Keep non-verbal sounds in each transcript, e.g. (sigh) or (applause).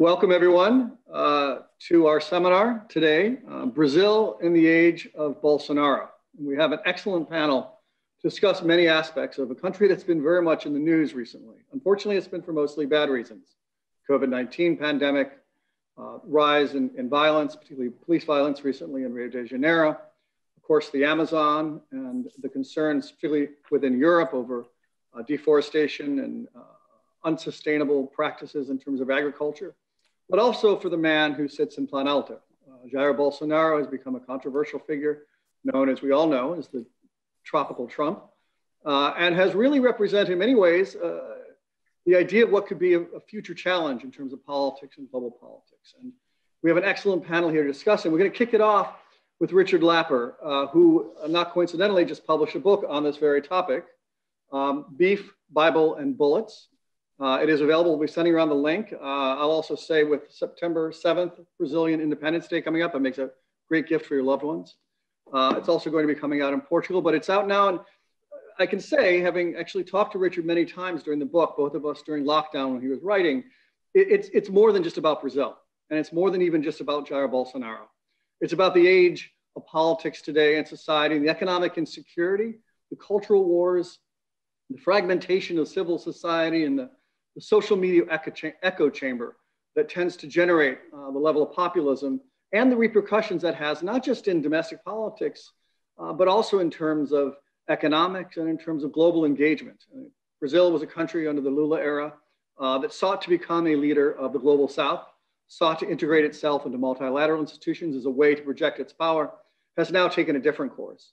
Welcome, everyone, uh, to our seminar today, uh, Brazil in the Age of Bolsonaro. We have an excellent panel to discuss many aspects of a country that's been very much in the news recently. Unfortunately, it's been for mostly bad reasons. COVID-19 pandemic, uh, rise in, in, violence, particularly police violence recently in Rio de Janeiro, of course, the Amazon and the concerns, particularly within Europe over uh, deforestation and uh, unsustainable practices in terms of agriculture but also for the man who sits in Planalto. Uh, Jair Bolsonaro has become a controversial figure, known as we all know as the tropical Trump, uh, and has really represented in many ways uh, the idea of what could be a, a, future challenge in terms of politics and global politics. And we have an excellent panel here to discuss. We're going to kick it off with Richard Lapper, uh, who uh, not coincidentally just published a book on this very topic, um, Beef, Bible, and Bullets, uh, it is available. We'll be sending around the link. Uh, I'll also say with September 7th, Brazilian Independence Day coming up, it makes a great gift for your loved ones. Uh, it's also going to be coming out in Portugal, but it's out now. And I can say, having actually talked to Richard many times during the book, both of us during lockdown when he was writing, it, it's, it's more than just about Brazil. And it's more than even just about Jair Bolsonaro. It's about the age of politics today and society, the economic insecurity, the cultural wars, the fragmentation of civil society, and the the social media echo, cha echo chamber that tends to generate uh, the level of populism and the repercussions that has, not just in domestic politics, uh, but also in terms of economics and in terms of global engagement. Uh, Brazil was a country under the Lula era uh, that sought to become a leader of the global South, sought to integrate itself into multilateral institutions as a way to project its power, has now taken a different course.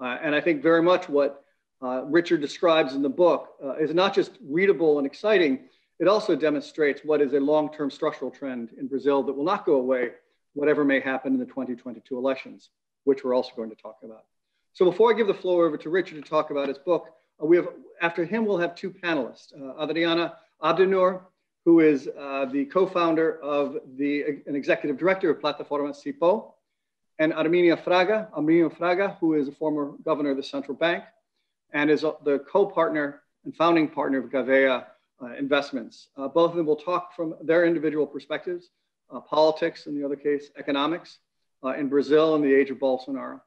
Uh, and I think very much what uh, Richard describes in the book uh, is not just readable and exciting, it also demonstrates what is a long-term structural trend in Brazil that will not go away, whatever may happen in the 2022 elections, which we're also going to talk about. So before I give the floor over to Richard to talk about his book, uh, we have, after him, we'll have two panelists, uh, Adriana Abdenur, who is uh, the co-founder of the, an executive director of Plataforma CIPO, and Arminio Fraga, Arminio Fraga, who is a former governor of the central bank, and is the co-partner and founding partner of Gavea uh, Investments. Uh, both of them will talk from their individual perspectives, uh, politics, in the other case, economics, uh, in Brazil in the age of Bolsonaro.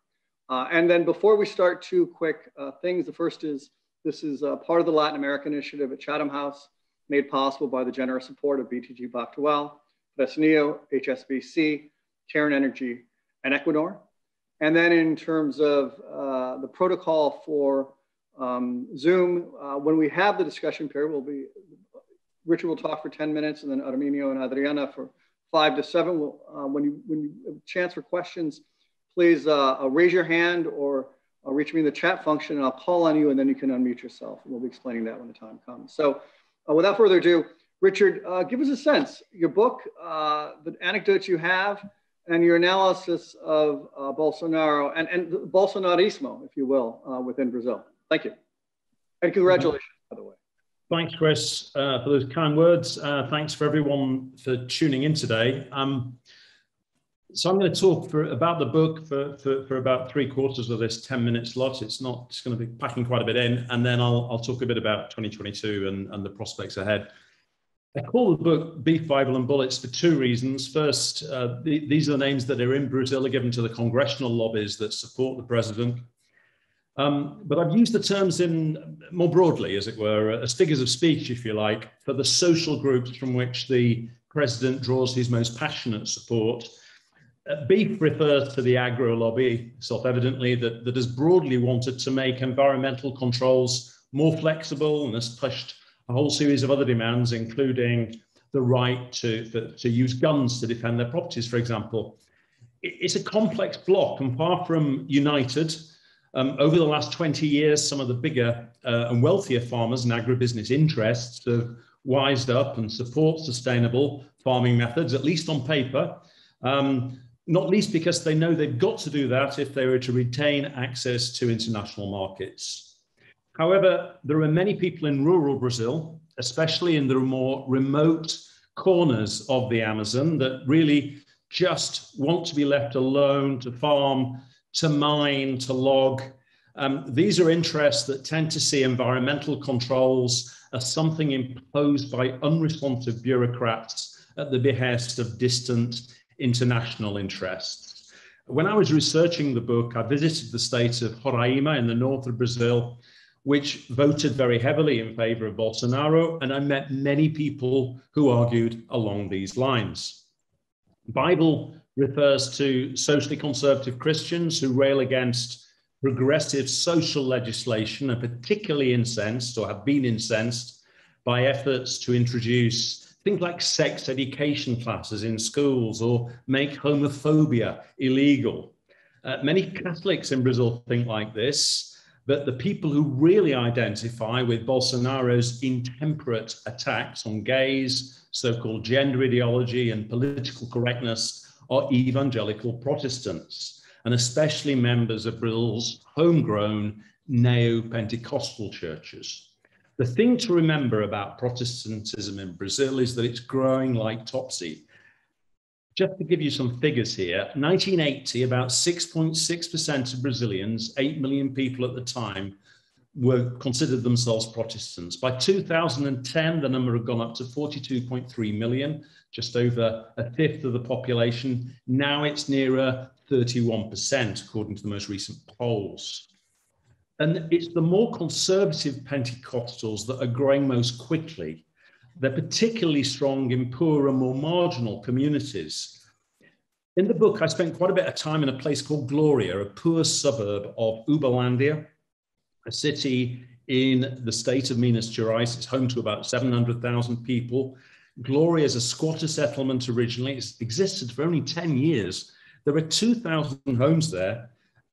Uh, and then before we start, two quick uh, things. The first is this is part of the Latin American initiative at Chatham House, made possible by the generous support of BTG Pactual, Fresnillo, HSBC, Cairn Energy, and Equinor. And then in terms of the protocol for um, Zoom, uh, when we have the discussion period, we'll be, Richard will talk for 10 minutes and then Arminio and Adriana for five to seven. We'll, uh, when, you, when you have a chance for questions, please uh, uh raise your hand or uh, reach me in the chat function and I'll call on you and then you can unmute yourself. We'll be explaining that when the time comes. So uh, without further ado, Richard, give us a sense, your book, the anecdotes you have, and your analysis of Bolsonaro and, and Bolsonarismo, if you will, within Brazil. Thank you. And congratulations, by the way. Thanks, Chris, uh, for those kind words. Uh, thanks for everyone for tuning in today. Um, so I'm going to talk for, about the book for, for, for, about three quarters of this 10 minute slot. It's not, it's going to be packing quite a bit in. And then I'll, I'll talk a bit about 2022 and, and the prospects ahead. I call the book Beef, Bible and Bullets for two reasons. First, uh, the, these are the names that are in Brazil are given to the congressional lobbies that support the president. Um, but I've used the terms in more broadly, as it were, as figures of speech, if you like, for the social groups from which the president draws his most passionate support. Uh, beef refers to the agro lobby, self evidently, that, that has broadly wanted to make environmental controls more flexible and has pushed a whole series of other demands, including the right to, for, to use guns to defend their properties, for example. It, it's a complex block and far from united. Um, over the last 20 years, some of the bigger uh, and wealthier farmers and agribusiness interests have wised up and support sustainable farming methods, at least on paper, um, not least because they know they've got to do that if they were to retain access to international markets. However, there are many people in rural Brazil, especially in the more remote corners of the Amazon, that really just want to be left alone to farm to mine, to log. Um, these are interests that tend to see environmental controls as something imposed by unresponsive bureaucrats at the behest of distant international interests. When I was researching the book, I visited the state of Roraima in the north of Brazil, which voted very heavily in favor of Bolsonaro, and I met many people who argued along these lines. Bible refers to socially conservative Christians who rail against progressive social legislation and particularly incensed or have been incensed by efforts to introduce things like sex education classes in schools or make homophobia illegal. Uh, many Catholics in Brazil think like this, but the people who really identify with Bolsonaro's intemperate attacks on gays, so called gender ideology, and political correctness are evangelical Protestants, and especially members of Brazil's homegrown neo Pentecostal churches. The thing to remember about Protestantism in Brazil is that it's growing like topsy. Just to give you some figures here, 1980, about 6.6% of Brazilians, 8 million people at the time, were considered themselves Protestants. By 2010, the number had gone up to 42.3 million, just over a fifth of the population. Now it's nearer 31%, according to the most recent polls. And it's the more conservative Pentecostals that are growing most quickly. They're particularly strong in poorer, more marginal communities. In the book, I spent quite a bit of time in a place called Gloria, a poor suburb of Uberlandia, a city in the state of Minas Gerais. It's home to about 700,000 people. Gloria is a squatter settlement originally. It's existed for only 10 years. There are 2,000 homes there,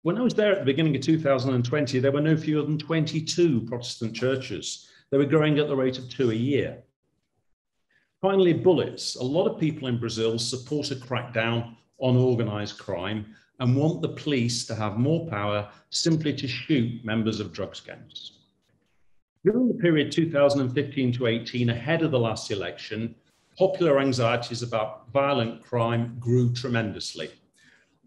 when I was there at the beginning of 2020, there were no fewer than 22 Protestant churches. They were growing at the rate of two a year. Finally, bullets. A lot of people in Brazil support a crackdown on organized crime and want the police to have more power simply to shoot members of drugs gangs. During the period 2015 to 18, ahead of the last election, popular anxieties about violent crime grew tremendously.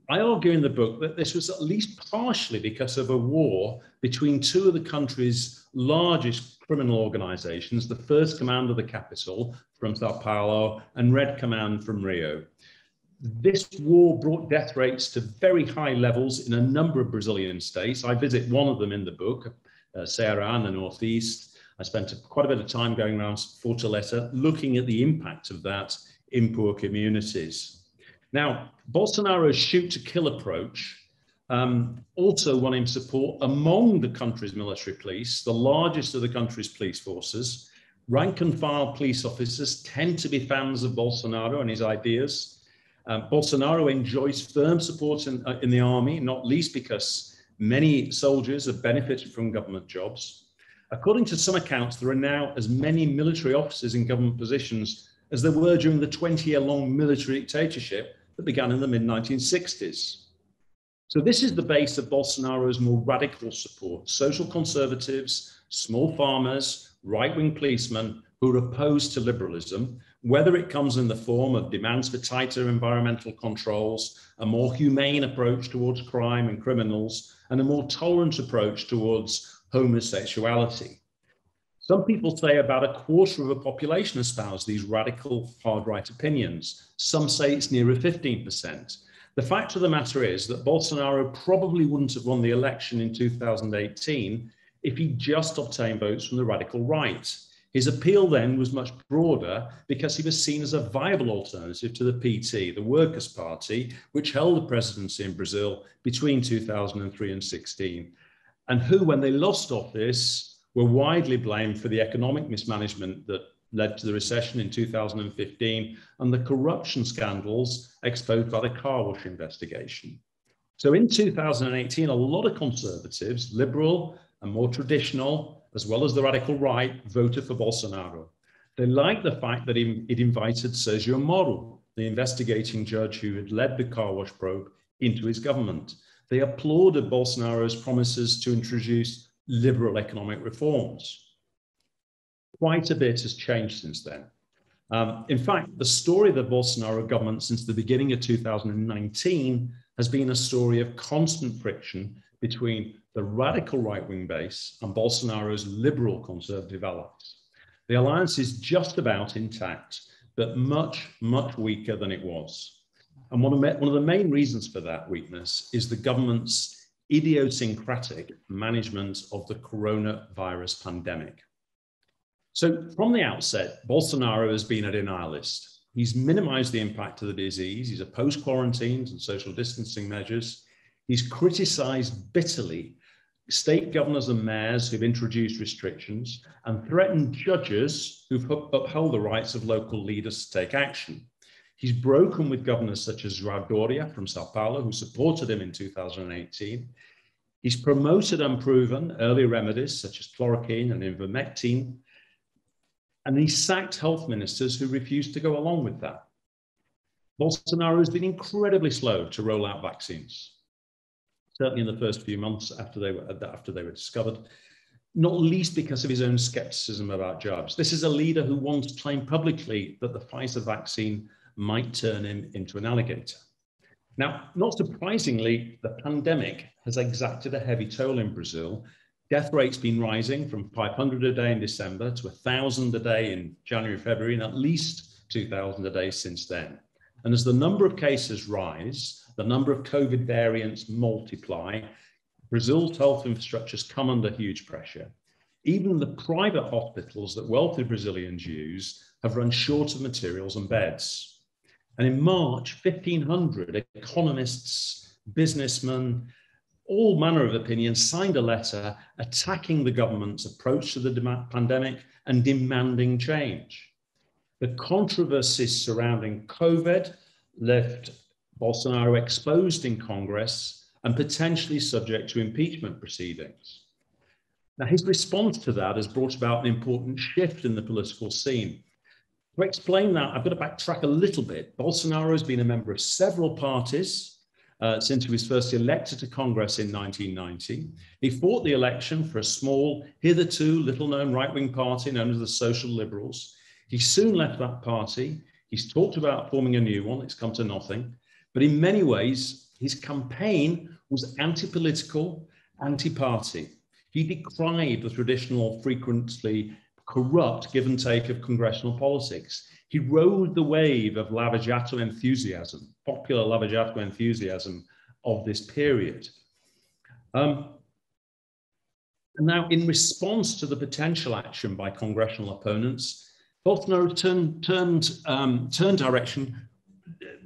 I argue in the book that this was at least partially because of a war between two of the country's largest criminal organizations, the First Command of the Capital from Sao Paulo and Red Command from Rio. This war brought death rates to very high levels in a number of Brazilian states. I visit one of them in the book, Ceará in the Northeast. I spent quite a bit of time going around Fortaleza looking at the impact of that in poor communities. Now, Bolsonaro's shoot to kill approach um, also won him support among the country's military police, the largest of the country's police forces. Rank and file police officers tend to be fans of Bolsonaro and his ideas. Um, Bolsonaro enjoys firm support in, uh, in the army, not least because many soldiers have benefited from government jobs. According to some accounts, there are now as many military officers in government positions as there were during the 20 year long military dictatorship that began in the mid 1960s. So, this is the base of Bolsonaro's more radical support social conservatives, small farmers, right wing policemen who are opposed to liberalism, whether it comes in the form of demands for tighter environmental controls, a more humane approach towards crime and criminals, and a more tolerant approach towards homosexuality. Some people say about a quarter of the population espouse these radical hard right opinions. Some say it's nearer 15%. The fact of the matter is that Bolsonaro probably wouldn't have won the election in 2018 if he just obtained votes from the radical right. His appeal then was much broader because he was seen as a viable alternative to the PT, the Workers' Party, which held the presidency in Brazil between 2003 and 16, and who, when they lost office, were widely blamed for the economic mismanagement that led to the recession in 2015 and the corruption scandals exposed by the car wash investigation. So in 2018, a lot of conservatives, liberal and more traditional, as well as the radical right, voted for Bolsonaro. They liked the fact that it invited Sergio Moro, the investigating judge who had led the car wash probe, into his government. They applauded Bolsonaro's promises to introduce liberal economic reforms. Quite a bit has changed since then. Um, in fact, the story of the Bolsonaro government since the beginning of 2019 has been a story of constant friction between the radical right wing base and Bolsonaro's liberal conservative allies. The alliance is just about intact, but much, much weaker than it was. And one of, one of the main reasons for that weakness is the government's idiosyncratic management of the coronavirus pandemic. So from the outset, Bolsonaro has been a denialist. He's minimized the impact of the disease. He's opposed quarantines and social distancing measures. He's criticized bitterly state governors and mayors who've introduced restrictions and threatened judges who've upheld the rights of local leaders to take action. He's broken with governors such as João Doria from Sao Paulo, who supported him in 2018. He's promoted unproven early remedies such as chloroquine and ivermectin, and he sacked health ministers who refused to go along with that. Bolsonaro has been incredibly slow to roll out vaccines certainly in the first few months after they were, uh, after they were discovered, not least because of his own skepticism about jabs. This is a leader who once claimed publicly that the Pfizer vaccine might turn him into an alligator. Now, not surprisingly, the pandemic has exacted a heavy toll in Brazil. Death rate's been rising from 500 a day in December to 1,000 a day in January, February, and at least 2,000 a day since then. And as the number of cases rise, the number of COVID variants multiply, Brazil's health infrastructures come under huge pressure. Even the private hospitals that wealthy Brazilians use have run short of materials and beds. And in March, 1,500 economists, businessmen, all manner of opinions signed a letter attacking the government's approach to the pandemic and demanding change. The controversies surrounding COVID left Bolsonaro exposed in Congress and potentially subject to impeachment proceedings. Now, his response to that has brought about an important shift in the political scene. To explain that, I've got to backtrack a little bit. Bolsonaro has been a member of several parties uh, since he was first elected to Congress in 1990. He fought the election for a small, hitherto little known right wing party known as the Social Liberals. He soon left that party. He's talked about forming a new one, it's come to nothing. But in many ways, his campaign was anti political, anti party. He decried the traditional, frequently corrupt give and take of congressional politics. He rode the wave of Lava Jato enthusiasm, popular Lava Jato enthusiasm of this period. Um, and now, in response to the potential action by congressional opponents, Bolsonaro turned, turned, um, turned direction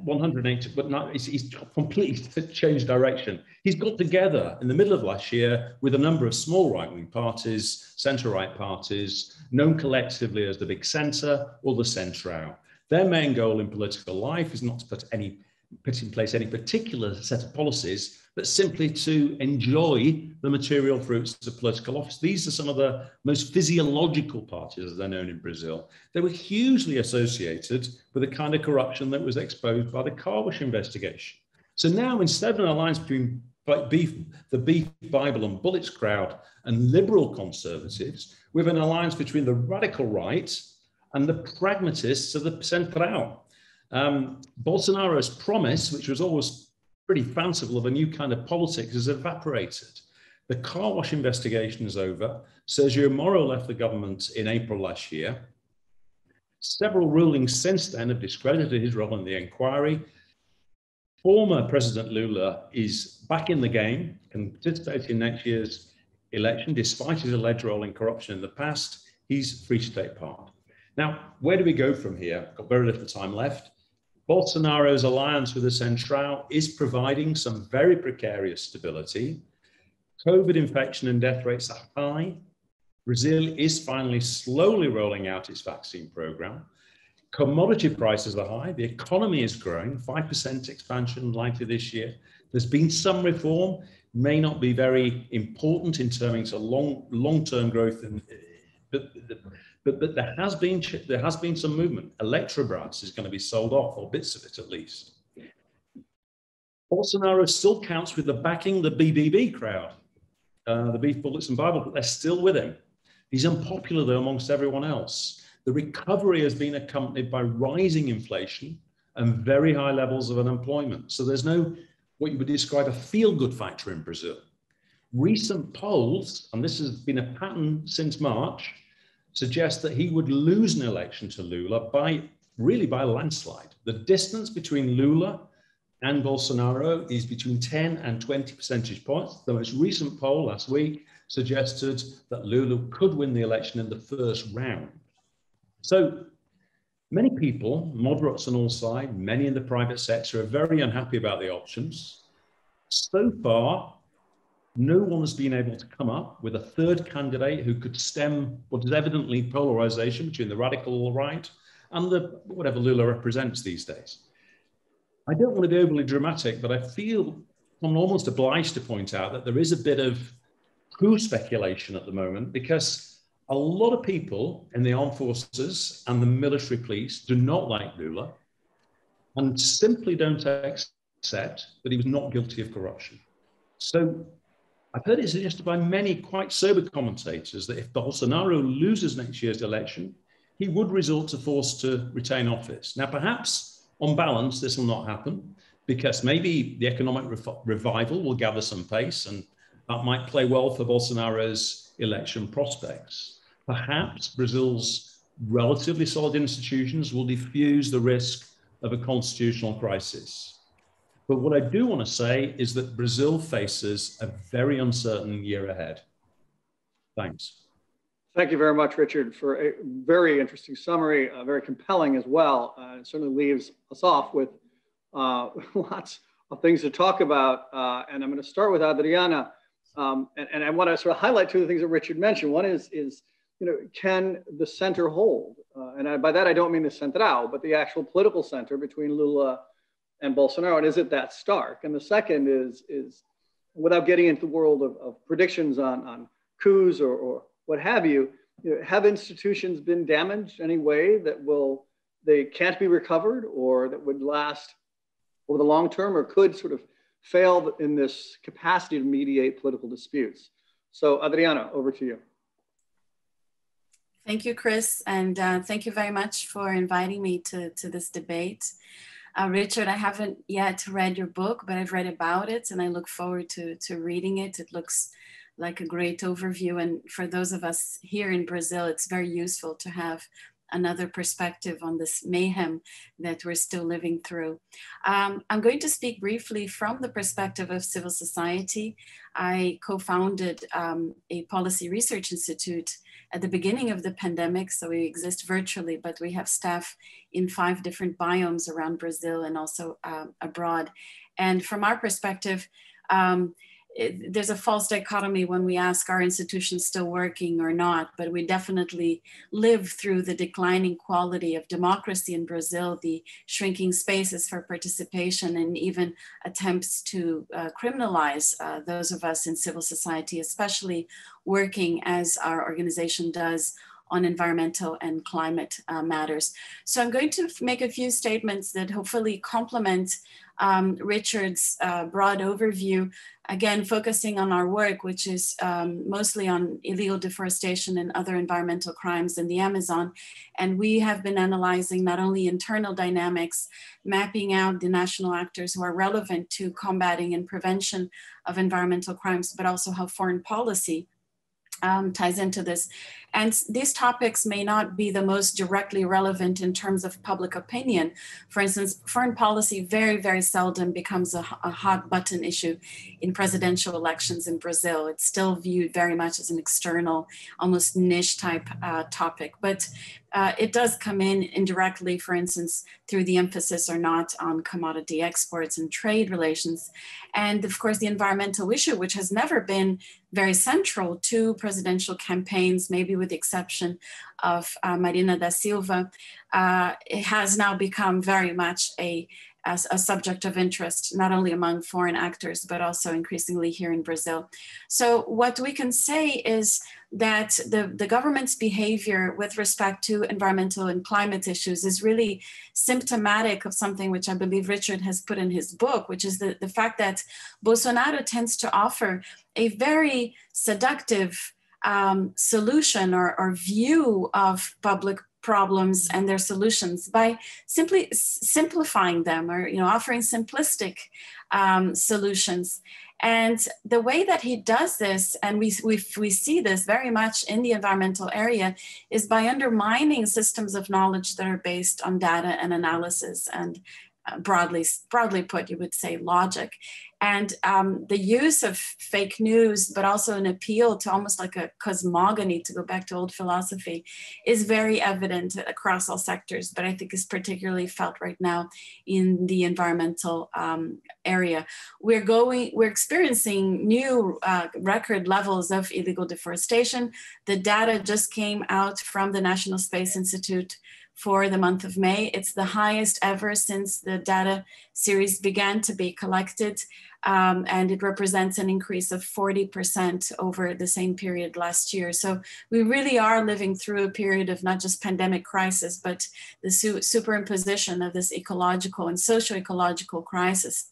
180, but not, he's, he's completely changed direction. He's got together in the middle of last year with a number of small right wing parties, centre right parties, known collectively as the Big Centre or the Centrão. Their main goal in political life is not to put any put in place any particular set of policies, but simply to enjoy the material fruits of political office. These are some of the most physiological parties, as they're known in Brazil. They were hugely associated with the kind of corruption that was exposed by the Carwash investigation. So now, instead of an alliance between beef, the Beef Bible and Bullets crowd and liberal conservatives, we have an alliance between the radical right and the pragmatists of the Centrão. Um, Bolsonaro's promise, which was always pretty fanciful of a new kind of politics has evaporated. The car wash investigation is over. Sergio Moro left the government in April last year. Several rulings since then have discredited his role in the inquiry. Former President Lula is back in the game, can participate in next year's election, despite his alleged role in corruption in the past. He's free to take part. Now, where do we go from here? Got very little time left. Bolsonaro's alliance with the Centrão is providing some very precarious stability. COVID infection and death rates are high. Brazil is finally slowly rolling out its vaccine program. Commodity prices are high. The economy is growing, 5% expansion likely this year. There's been some reform, may not be very important in terms of long, long-term growth, in, uh, but but, but there has been there has been some movement. Electrobras is going to be sold off, or bits of it at least. Bolsonaro still counts with the backing the BBB crowd, uh, the Beef Bullets and Bible, but they're still with him. He's unpopular though amongst everyone else. The recovery has been accompanied by rising inflation and very high levels of unemployment. So there's no what you would describe a feel-good factor in Brazil. Recent polls, and this has been a pattern since March, suggest that he would lose an election to Lula by really by a landslide. The distance between Lula and Bolsonaro is between 10 and 20 percentage points. The most recent poll last week suggested that Lula could win the election in the first round. So many people, moderates on all sides, many in the private sector, are very unhappy about the options. So far, no one has been able to come up with a third candidate who could stem what is evidently polarization between the radical right and the whatever Lula represents these days. I don't want to be overly dramatic, but I feel I'm almost obliged to point out that there is a bit of coup speculation at the moment because a lot of people in the armed forces and the military police do not like Lula and simply don't accept that he was not guilty of corruption. So I've heard it suggested by many quite sober commentators that if Bolsonaro loses next year's election, he would resort to force to retain office. Now, perhaps on balance, this will not happen because maybe the economic revival will gather some pace and that might play well for Bolsonaro's election prospects. Perhaps Brazil's relatively solid institutions will diffuse the risk of a constitutional crisis. But what I do want to say is that Brazil faces a very uncertain year ahead. Thanks. Thank you very much, Richard, for a very interesting summary, uh, very compelling as well. Uh, it certainly leaves us off with uh, (laughs) lots of things to talk about. Uh, and I'm going to start with Adriana. Um, and, and, I want to sort of highlight two of the things that Richard mentioned. One is, is you know, can the center hold? Uh, and I, by that, I don't mean the Centrão, but the actual political center between Lula and Bolsonaro. And is it that stark? And the second is, is without getting into the world of, of predictions on, on coups or, or what have you, you know, have institutions been damaged any way that will, they can't be recovered or that would last over the long term or could sort of fail in this capacity to mediate political disputes? So Adriana, over to you. Thank you, Chris, and uh, thank you very much for inviting me to, to this debate. Uh, Richard, I haven't yet read your book, but I've read about it and I look forward to, to reading it. It looks like a great overview. And for those of us here in Brazil, it's very useful to have another perspective on this mayhem that we're still living through. Um, I'm going to speak briefly from the perspective of civil society. I co-founded um, a policy research institute at the beginning of the pandemic. So we exist virtually, but we have staff in five different biomes around Brazil and also uh, abroad. And from our perspective, um, it, there's a false dichotomy when we ask are institutions still working or not, but we definitely live through the declining quality of democracy in Brazil, the shrinking spaces for participation, and even attempts to uh, criminalize uh, those of us in civil society, especially working as our organization does on environmental and climate uh, matters. So I'm going to make a few statements that hopefully complement um, Richard's uh, broad overview, again, focusing on our work, which is um, mostly on illegal deforestation and other environmental crimes in the Amazon. And we have been analyzing not only internal dynamics, mapping out the national actors who are relevant to combating and prevention of environmental crimes, but also how foreign policy um, ties into this. And these topics may not be the most directly relevant in terms of public opinion. For instance, foreign policy very, very seldom becomes a, a hot button issue in presidential elections in Brazil. It's still viewed very much as an external, almost niche type uh, topic. But uh, it does come in indirectly, for instance, through the emphasis or not on commodity exports and trade relations. And of course, the environmental issue, which has never been very central to presidential campaigns, maybe with the exception of uh, Marina da Silva, uh, it has now become very much a, as a subject of interest, not only among foreign actors, but also increasingly here in Brazil. So what we can say is that the, the government's behavior with respect to environmental and climate issues is really symptomatic of something which I believe Richard has put in his book, which is the, the fact that Bolsonaro tends to offer a very seductive um, solution or, or view of public problems and their solutions by simply simplifying them or you know offering simplistic um, solutions. And the way that he does this, and we, we, we see this very much in the environmental area, is by undermining systems of knowledge that are based on data and analysis and broadly, broadly put, you would say logic. And um, the use of fake news, but also an appeal to almost like a cosmogony, to go back to old philosophy, is very evident across all sectors, but I think is particularly felt right now in the environmental um, area. We're going, we're experiencing new uh, record levels of illegal deforestation. The data just came out from the National Space Institute for the month of May. It's the highest ever since the data series began to be collected. Um, and it represents an increase of 40% over the same period last year. So we really are living through a period of not just pandemic crisis, but the su superimposition of this ecological and socio-ecological crisis.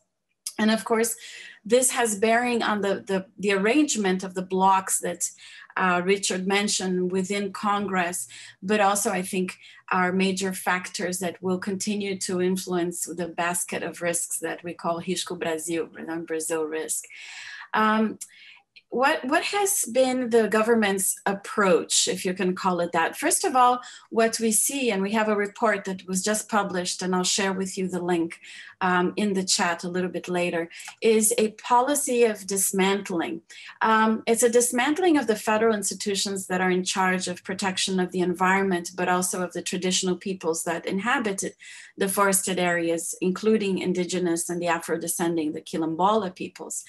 And of course, this has bearing on the, the, the arrangement of the blocks that uh, Richard mentioned within Congress, but also I think are major factors that will continue to influence the basket of risks that we call Risco Brasil, Brazil risk. Um, what what has been the government's approach if you can call it that first of all what we see and we have a report that was just published and i'll share with you the link um, in the chat a little bit later is a policy of dismantling um, it's a dismantling of the federal institutions that are in charge of protection of the environment but also of the traditional peoples that inhabit the forested areas including indigenous and the afro-descending the quilombola peoples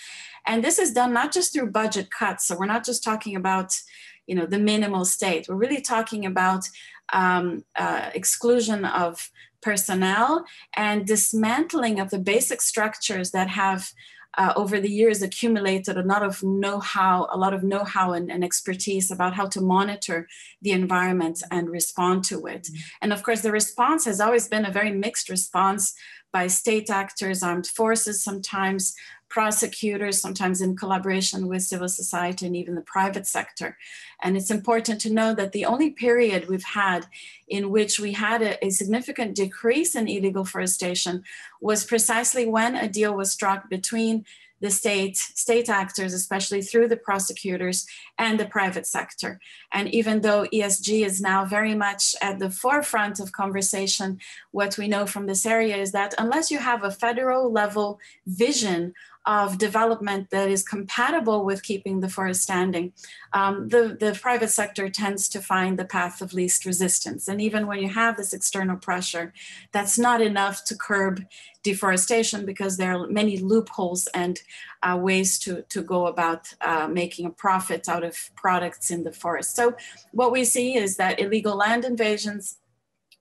and this is done not just through budget cuts. So we're not just talking about, you know, the minimal state. We're really talking about um, uh, exclusion of personnel and dismantling of the basic structures that have uh, over the years accumulated a lot of know-how, a lot of know-how and, and, expertise about how to monitor the environment and respond to it. Mm-hmm. And of course, the response has always been a very mixed response by state actors, armed forces, sometimes prosecutors, sometimes in collaboration with civil society and even the private sector. And it's important to know that the only period we've had in which we had a, a, significant decrease in illegal forestation was precisely when a deal was struck between the state, state actors, especially through the prosecutors and the private sector. And even though ESG is now very much at the forefront of conversation, what we know from this area is that unless you have a federal level vision of development that is compatible with keeping the forest standing, um, the, the private sector tends to find the path of least resistance. And even when you have this external pressure, that's not enough to curb deforestation because there are many loopholes and uh, ways to, to go about uh, making a profit out of products in the forest. So what we see is that illegal land invasions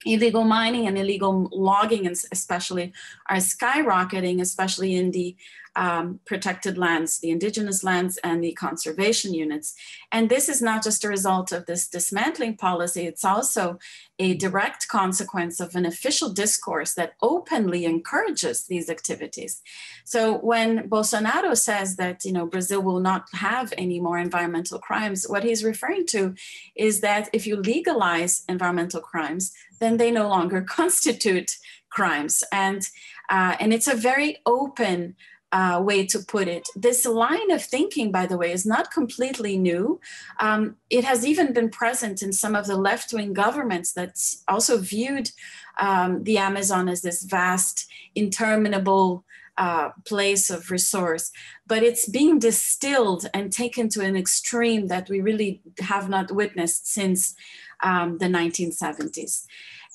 illegal mining and illegal logging especially are skyrocketing especially in the um, protected lands, the indigenous lands and the conservation units. And this is not just a result of this dismantling policy, it's also a direct consequence of an official discourse that openly encourages these activities. So when Bolsonaro says that you know Brazil will not have any more environmental crimes, what he's referring to is that if you legalize environmental crimes, then they no longer (laughs) constitute crimes. And, uh, and it's a very open uh, way to put it. This line of thinking, by the way, is not completely new. Um, it has even been present in some of the left wing governments that also viewed um, the Amazon as this vast, interminable uh, place of resource. But it's being distilled and taken to an extreme that we really have not witnessed since um, the 1970s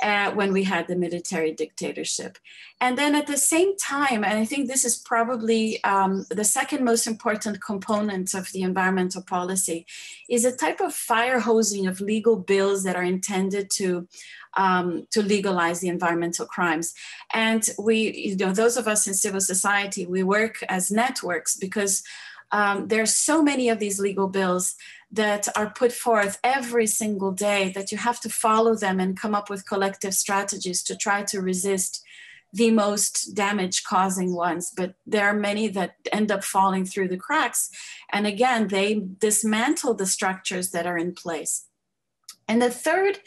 uh, when we had the military dictatorship. And then at the same time, and I think this is probably um, the second most important component of the environmental policy, is a type of fire hosing of legal bills that are intended to um, to legalize the environmental crimes. And we, you know, those of us in civil society, we work as networks because um, are so many of these legal bills that are put forth every single day that you have to follow them and come up with collective strategies to try to resist the most damage causing ones. But there are many that end up falling through the cracks. And again they dismantle the structures that are in place. And the third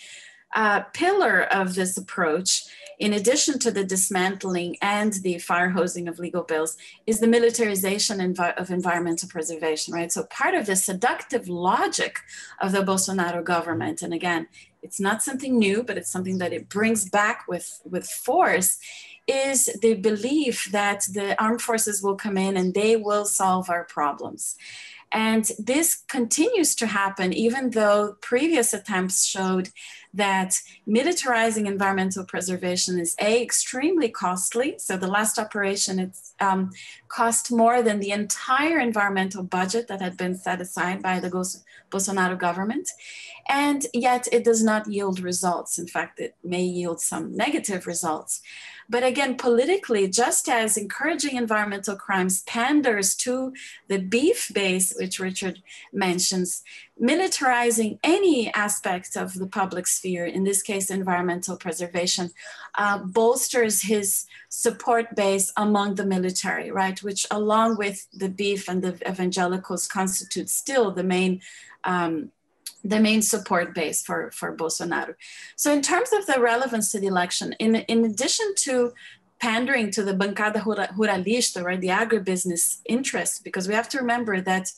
uh, pillar of this approach, in addition to the dismantling and the fire hosing of legal bills, is the militarization of environmental preservation, right? So part of the seductive logic of the Bolsonaro government, and again, it's not something new, but it's something that it brings back with, with force, is the belief that the armed forces will come in and they will solve our problems. And this continues to happen, even though previous attempts showed that militarizing environmental preservation is a extremely costly. So the last operation it's um, cost more than the entire environmental budget that had been set aside by the Bolsonaro government, and yet it does not yield results. In fact, it may yield some negative results. But again, politically, just as encouraging environmental crimes panders to the beef base, which Richard mentions, militarizing any aspect of the public sphere, in this case, environmental preservation, uh, bolsters his support base among the military, right? Which, along with the beef and the evangelicals, constitute still the main um, the main support base for, for Bolsonaro. So in terms of the relevance to the election, in, in addition to pandering to the bancada ruralista, right, the agribusiness interest, because we have to remember that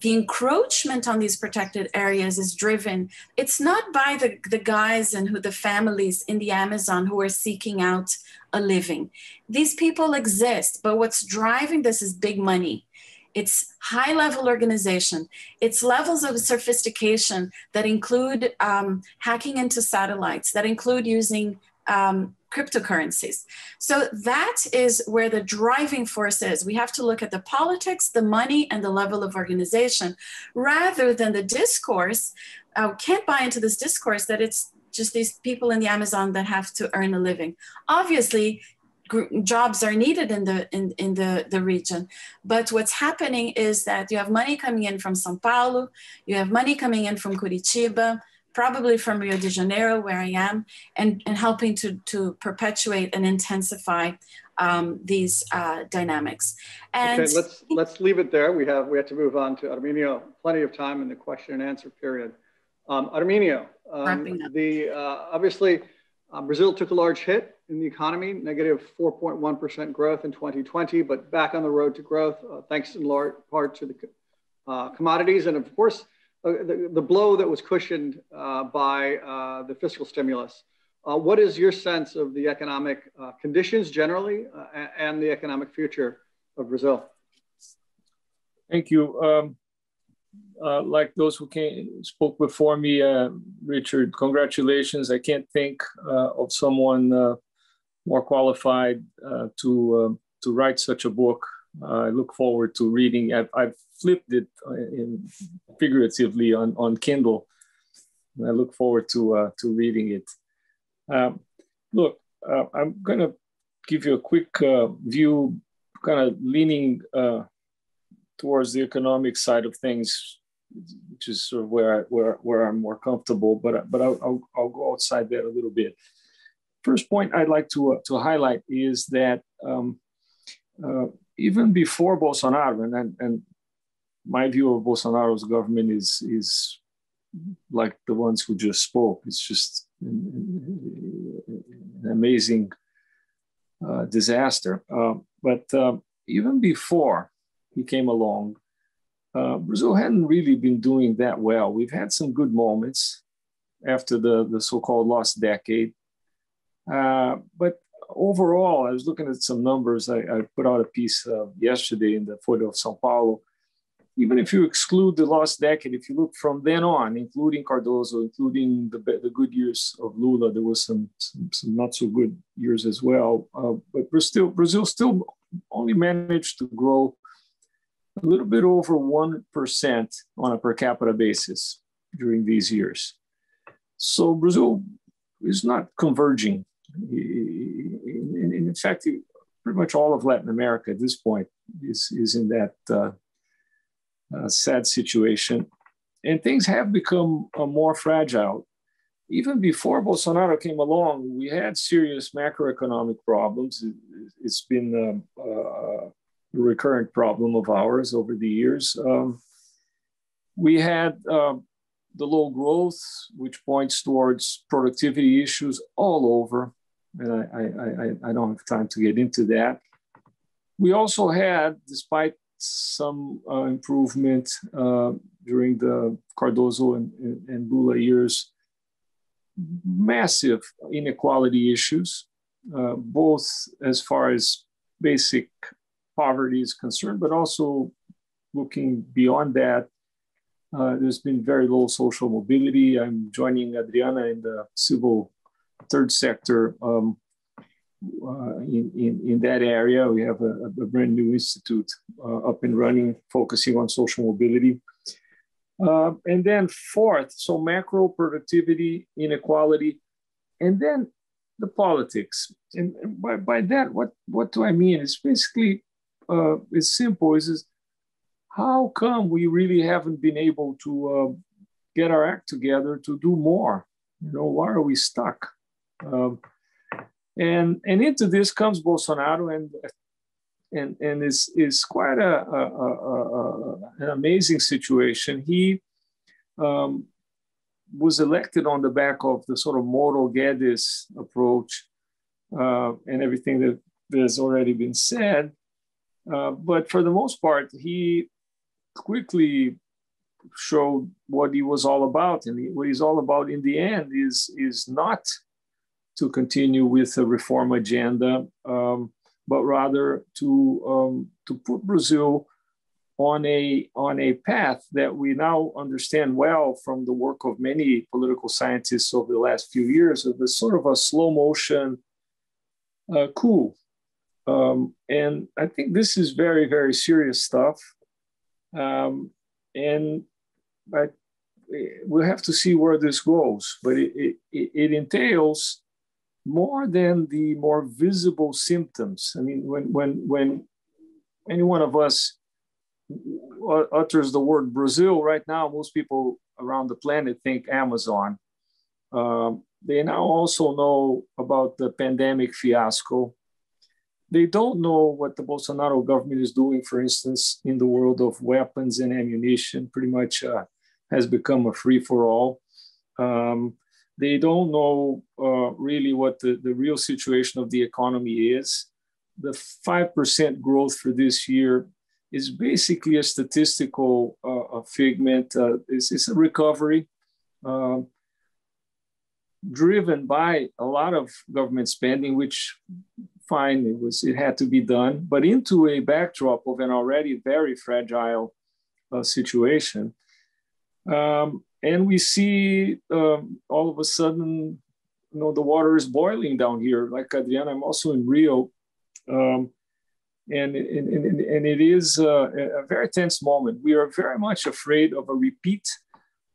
the encroachment on these protected areas is driven, it's not by the, the guys and who the families in the Amazon who are seeking out a living. These people exist, but what's driving this is big money it's high level organization, it's levels of sophistication that include um, hacking into satellites, that include using um, cryptocurrencies. So that is where the driving force is. We have to look at the politics, the money, and the level of organization rather than the discourse. I can't buy into this discourse that it's just these people in the Amazon that have to earn a living. Obviously, jobs are needed in the in, in the, the region. But what's happening is that you have money coming in from sao paulo you have money coming in from curitiba probably from rio de janeiro where i am and, and helping to, to perpetuate and intensify um, these uh, dynamics. And okay, let's let's leave it there. We have we have to move on to arminio. Plenty of time in the question and answer period. Um, arminio um, the uh, obviously uh, brazil took a large hit in the economy, negative 4.1 growth in 2020, but back on the road to growth, uh, thanks in large part to the uh, commodities. And of course, uh, the, the, blow that was cushioned uh, by uh, the fiscal stimulus. What is your sense of the economic conditions generally and the economic future of Brazil? Thank you. Um, uh, like those who came, spoke before me, uh, Richard, congratulations. I can't think uh, of someone more qualified uh, to um, to write such a book. I look forward to reading. I've, I've flipped it uh, in, figuratively on, on Kindle. I look forward to uh, to reading it. Um, look, uh, I'm going to give you a quick uh, view, kind of leaning uh, towards the economic side of things, which is sort of where I, where where I'm more comfortable. But but I'll, I'll, I'll go outside that a little bit first point I'd like to, uh, to highlight is that um, uh, even before Bolsonaro, and, and my view of Bolsonaro's government is, is like the ones who just spoke. It's just an, amazing uh, disaster. Uh, but um, even before he came along, uh, Brazil hadn't really been doing that well. We've had some good moments after the, the so-called lost decade. Uh, but overall, I was looking at some numbers. I, I put out a piece uh, yesterday in the Folha of Sao Paulo. Even if you exclude the last decade, if you look from then on, including Cardoso, including the, the good years of Lula, there was some, some, some not so good years as well. Uh, but Brazil, Brazil still only managed to grow a little bit over 1% on a per capita basis during these years. So Brazil is not converging in, fact, pretty much all of Latin America at this point is, is in that uh, uh, sad situation. And things have become uh, more fragile. Even before Bolsonaro came along, we had serious macroeconomic problems. It's been um, uh, recurrent problem of ours over the years. Um, we had um, the low growth, which points towards productivity issues all over. And I, I, I, I don't have time to get into that. We also had, despite some uh, improvement uh, during the Cardoso and, and Lula years, massive inequality issues, uh, both as far as basic poverty is concerned, but also looking beyond that. Uh, there's been very low social mobility. I'm joining Adriana in the civil third sector um, uh, in, in, in, that area. We have a, a brand new institute uh, up and running, focusing on social mobility. Uh, and then fourth, so macro productivity, inequality, and then the politics. And, by, by that, what, what do I mean? It's basically, uh, it's simple. It's just, how come we really haven't been able to uh, get our act together to do more? You know, why are we stuck? Um, and and into this comes Bolsonaro, and and and is is quite a, a, a, an amazing situation. He um, was elected on the back of the sort of Moro Guedes approach uh, and everything that has already been said. Uh, but for the most part, he quickly showed what he was all about, and what he's all about in the end is is not to continue with a reform agenda, um, but rather to um, to put Brazil on a on a path that we now understand well from the work of many political scientists over the last few years of a sort of a slow motion uh, coup. Um, and I think this is very very serious stuff. Um, and I, we'll have to see where this goes, but it, it, it entails more than the more visible symptoms. I mean, when when when any one of us utters the word Brazil right now, most people around the planet think Amazon. Um, they now also know about the pandemic fiasco. They don't know what the Bolsonaro government is doing, for instance, in the world of weapons and ammunition, pretty much uh, has become a free for all. Um, they don't know uh, really what the, the real situation of the economy is. The 5% growth for this year is basically a statistical uh, figment. Uh, it's, it's, a recovery um, driven by a lot of government spending, which fine, it was it had to be done, but into a backdrop of an already very fragile uh, situation. Um, and we see um, all of a sudden, you know, the water is boiling down here. Like Adriana, I'm also in Rio, um, and, and, and, and, it is a, a, very tense moment. We are very much afraid of a repeat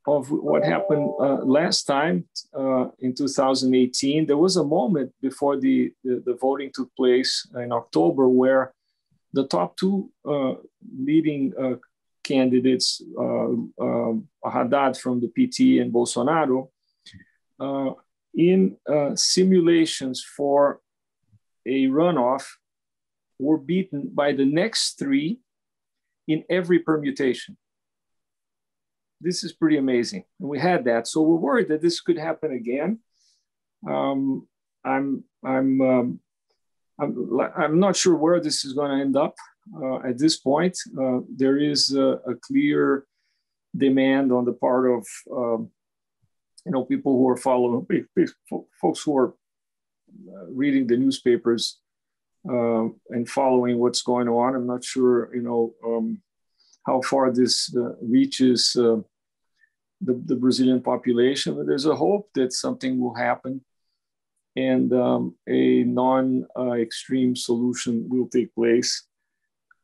of what happened uh, last time uh, in 2018. There was a moment before the, the, the, voting took place in October where the top two uh, leading uh, candidates, uh, uh, Haddad from the PT and Bolsonaro, uh, in simulations for a runoff, were beaten by the next three in every permutation. This is pretty amazing. And we had that. So we're worried that this could happen again. Um, I'm, I'm, um, I'm, I'm not sure where this is going to end up. Uh, at this point, uh, there is a, a, clear demand on the part of um, you know people who are following folks who are uh, reading the newspapers uh, and following what's going on. I'm not sure you know um, how far this uh, reaches uh, the, the, Brazilian population, but there's a hope that something will happen and um, a non-extreme solution will take place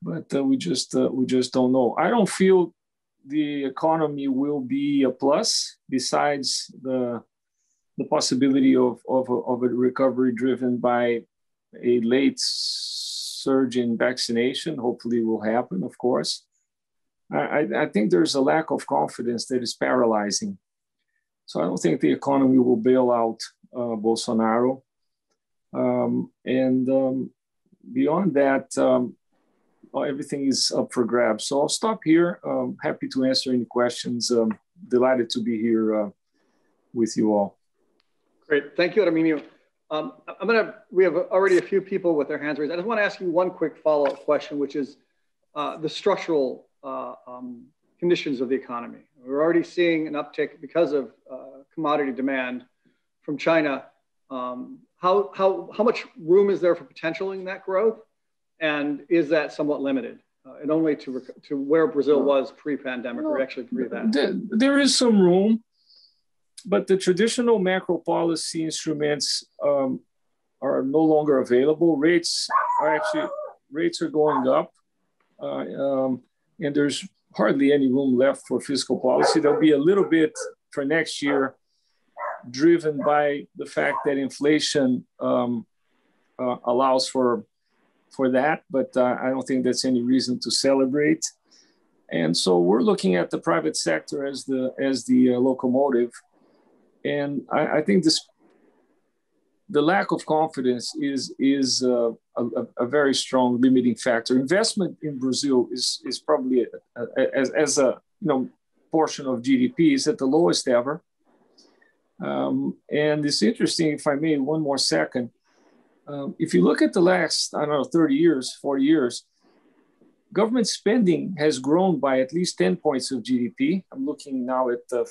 but uh, we just uh, we just don't know. I don't feel the economy will be a plus besides the the possibility of of a, of a recovery driven by a late surge in vaccination. Hopefully, will happen. Of course, I, I think there's a lack of confidence that is paralyzing. So I don't think the economy will bail out uh, Bolsonaro. Um, and um, beyond that, um, everything is up for grabs. So I'll stop here. Um, happy to answer any questions um, delighted to be here uh, with you all. Great. Thank you, Arminio. Um, I'm going to, we have already a few people with their hands raised. I just want to ask you one quick follow-up question, which is uh, the structural uh, um, conditions of the economy. We're already seeing an uptick because of uh, commodity demand from China. Um, how, how, how much room is there for potential in that growth? And is that somewhat limited? Uh, and only to, to where Brazil was pre-pandemic or actually pre that? There is some room, but the traditional macro policy instruments um, are no longer available. Rates are actually, rates are going up. Uh, um, and there's hardly any room left for fiscal policy. There'll be a little bit for next year, driven by the fact that inflation um, uh, allows for for that, but uh, I don't think that's any reason to celebrate. And so we're looking at the private sector as the as the uh, locomotive, and I, I, think this the lack of confidence is is uh, a, a, very strong limiting factor. Investment in Brazil is is probably a, a, as as a you know portion of GDP is at the lowest ever. Um, and it's interesting, if I may, one more second. Um, if you look at the last, I don't know, 30 years, 40 years, government spending has grown by at least 10 points of GDP. I'm looking now at the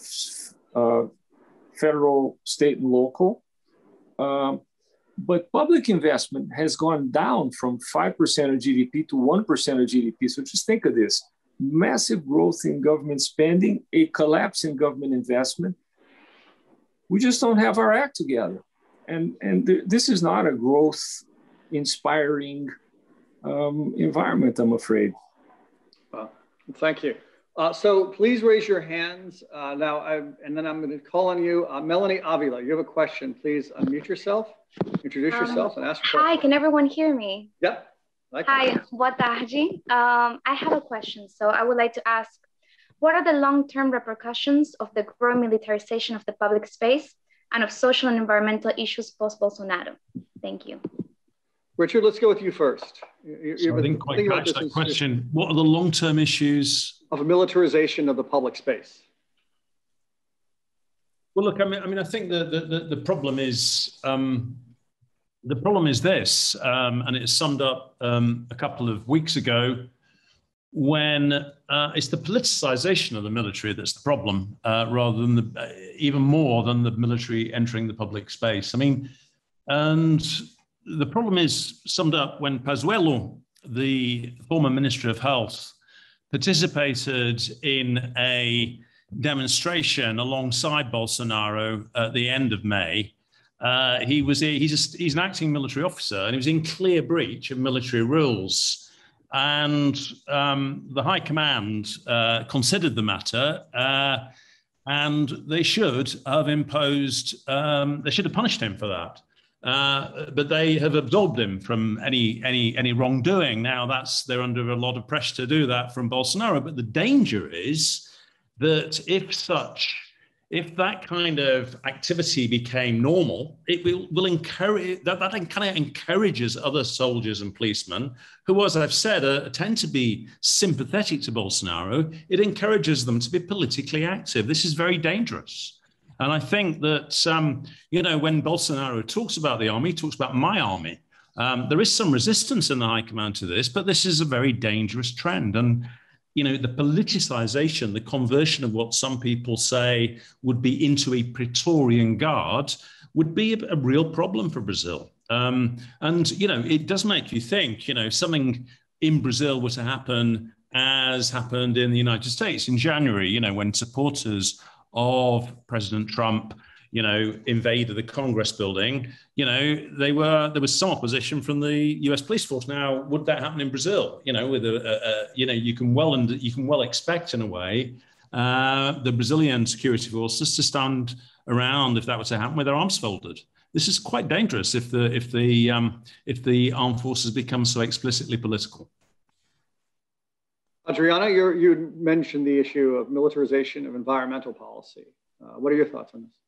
uh, federal, state, and local. Um, but public investment has gone down from 5% of GDP to 1% of GDP. So just think of this massive growth in government spending, a collapse in government investment. We just don't have our act together and and th- this is not a growth inspiring um, environment i'm afraid well, thank you uh, so please raise your hands uh, now I, and then i'm going to call on you uh, melanie avila you have a question please unmute yourself introduce um, yourself and ask hi can everyone hear me yep Hi, tarde. Um, I have a question. So I would like to ask, what are the long-term repercussions of the growing militarization of the public space and of social and environmental issues post-Bolsonaro? Thank you. Richard, let's go with you first. You, so I didn't quite catch that question. What are the long-term issues? Of militarization of the public space. Well, look, I mean, I mean, I think the the, the problem is um, the problem is this, um, and it's summed up um, a couple of weeks ago when uh, it's the politicization of the military that's the problem, uh, rather than the uh, even more than the military entering the public space. I mean, and the problem is summed up when Pazuello, the former Minister of Health, participated in a demonstration alongside Bolsonaro at the end of May. Uh, he was he's a, he's an acting military officer, and he was in clear breach of military rules and um, the High Command uh, considered the matter, uh, and they should have imposed, um, they should have punished him for that. Uh, but they have absolved him from any any any wrongdoing. Now that's they're under a lot of pressure to do that from Bolsonaro. But the danger is that if such if that kind of activity became normal, it will, will encourage that, that kind of encourages other soldiers and policemen who, as I've said, uh, tend to be sympathetic to Bolsonaro. It encourages them to be politically active. This is very dangerous. And I think that, um, you know, when Bolsonaro talks about the army, he talks about my army. Um, there is some resistance in the high command to this, but this is a very dangerous trend. And you know, the politicization, the conversion of what some people say would be into a Praetorian Guard would be a, a real problem for Brazil. Um, and, you know, it does make you think, you know, something in Brazil were to happen as happened in the United States in January, you know, when supporters of President Trump you know, invaded the Congress building, you know, they were there was some opposition from the U.S. police force. Now, would that happen in Brazil? You know, with a, a, a you know, you can well and you can well expect in a way uh, the Brazilian security forces to stand around if that were to happen with their arms folded. This is quite dangerous if the if the um, if the armed forces become so explicitly political. Adriana, you mentioned the issue of militarization of environmental policy. Uh, what are your thoughts on this?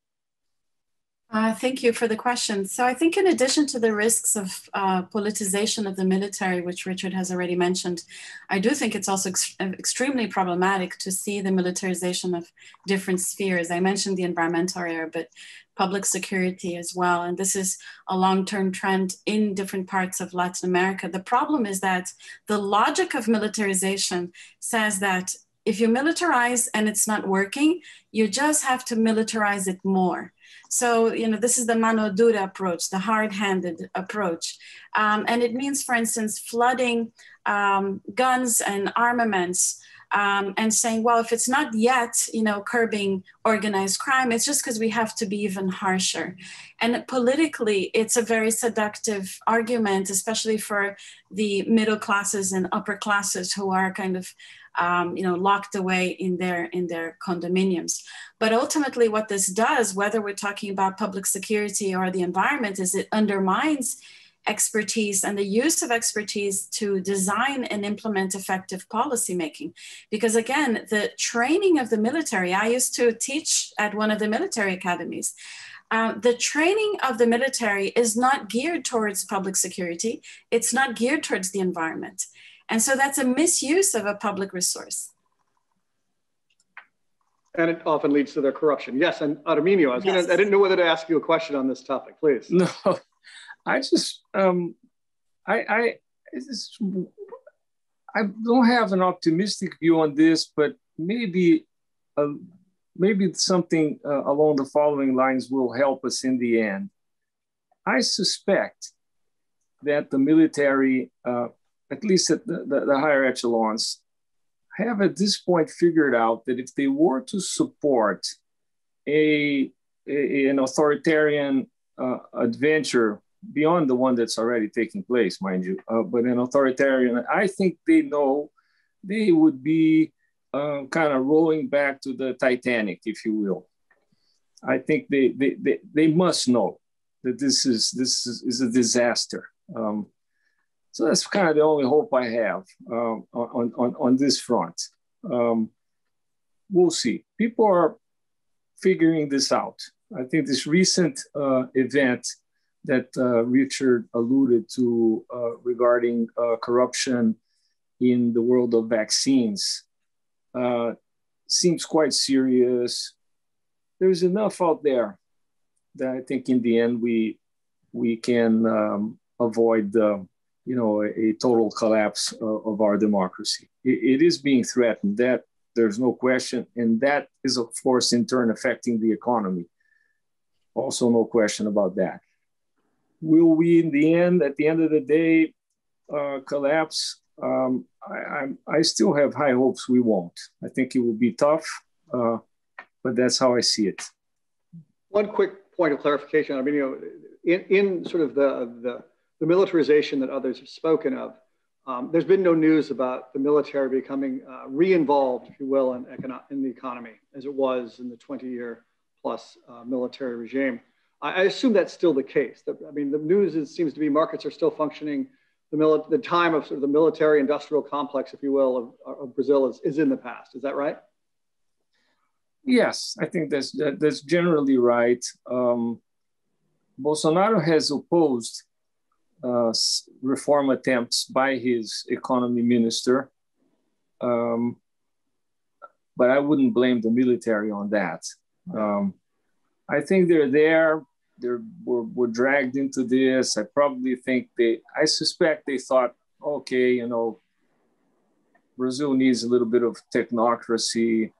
Uh, thank you for the question. So I think in addition to the risks of uh, politicization of the military, which Richard has already mentioned, I do think it's also ex extremely problematic to see the militarization of different spheres. I mentioned the environmental area, but public security as well. And this is a long-term trend in different parts of Latin America. The problem is that the logic of militarization says that if you militarize and it's not working, you just have to militarize it more. So, you know, this is the mano dura approach, the hard handed approach. Um, and it means, for instance, flooding um, guns and armaments. Um, and saying, well, if it's not yet, you know, curbing organized crime, it's just because we have to be even harsher. And politically, it's a very seductive argument, especially for the middle classes and upper classes who are kind of um, you know, locked away in their in their condominiums. But ultimately, what this does, whether we're talking about public security or the environment, is it undermines expertise and the use of expertise to design and implement effective policymaking. Because again, the training of the military, I used to teach at one of the military academies. Uh, the training of the military is not geared towards public security. It's not geared towards the environment. And so that's a misuse of a public resource. And it often leads to their corruption. Yes, and Arminio, I was yes. gonna, I didn't know whether to ask you a question on this topic, please. (laughs) No, I just, um, I, I, I don't have an optimistic view on this, but maybe, uh, maybe something uh, along the following lines will help us in the end. I suspect that the military uh, at least at the, the, the higher echelons, have at this point figured out that if they were to support a, a an authoritarian uh, adventure beyond the one that's already taking place, mind you, uh, but an authoritarian, I think they know they would be uh, kind of rolling back to the Titanic, if you will. I think they, they, they, they must know that this is, this is, is a disaster. Um, so that's kind of the only hope I have um, on, on, on this front. Um, we'll see. People are figuring this out. I think this recent uh, event that uh, Richard alluded to uh, regarding uh, corruption in the world of vaccines seems quite serious. There's enough out there that I think in the end we we can um, avoid the you know, a, a total collapse of, of our democracy. It, it is being threatened. That there's no question, and that is, of course, in turn affecting the economy. Also, no question about that. Will we, in the end, at the end of the day, uh, collapse? Um, I, I, I, still have high hopes we won't. I think it will be tough, uh, but that's how I see it. One quick point of clarification. I mean, you know, in, in sort of the, the the militarization that others have spoken of, um, there's been no news about the military becoming uh, re-involved, if you will, in, econo- in, the economy as it was in the 20-year plus uh, military regime. I, I, assume that's still the case. The, I mean, the news is, seems to be markets are still functioning. The, mili- the time of sort of the military-industrial complex, if you will, of, of Brazil is, is in the past. Is that right? Yes, I think that's that, that's generally right. Um, Bolsonaro has opposed uh, reform attempts by his economy minister. Um, but I wouldn't blame the military on that. Um, I think they're there. They're were, were dragged into this. I probably think they. I suspect they thought, okay, you know, Brazil needs a little bit of technocracy.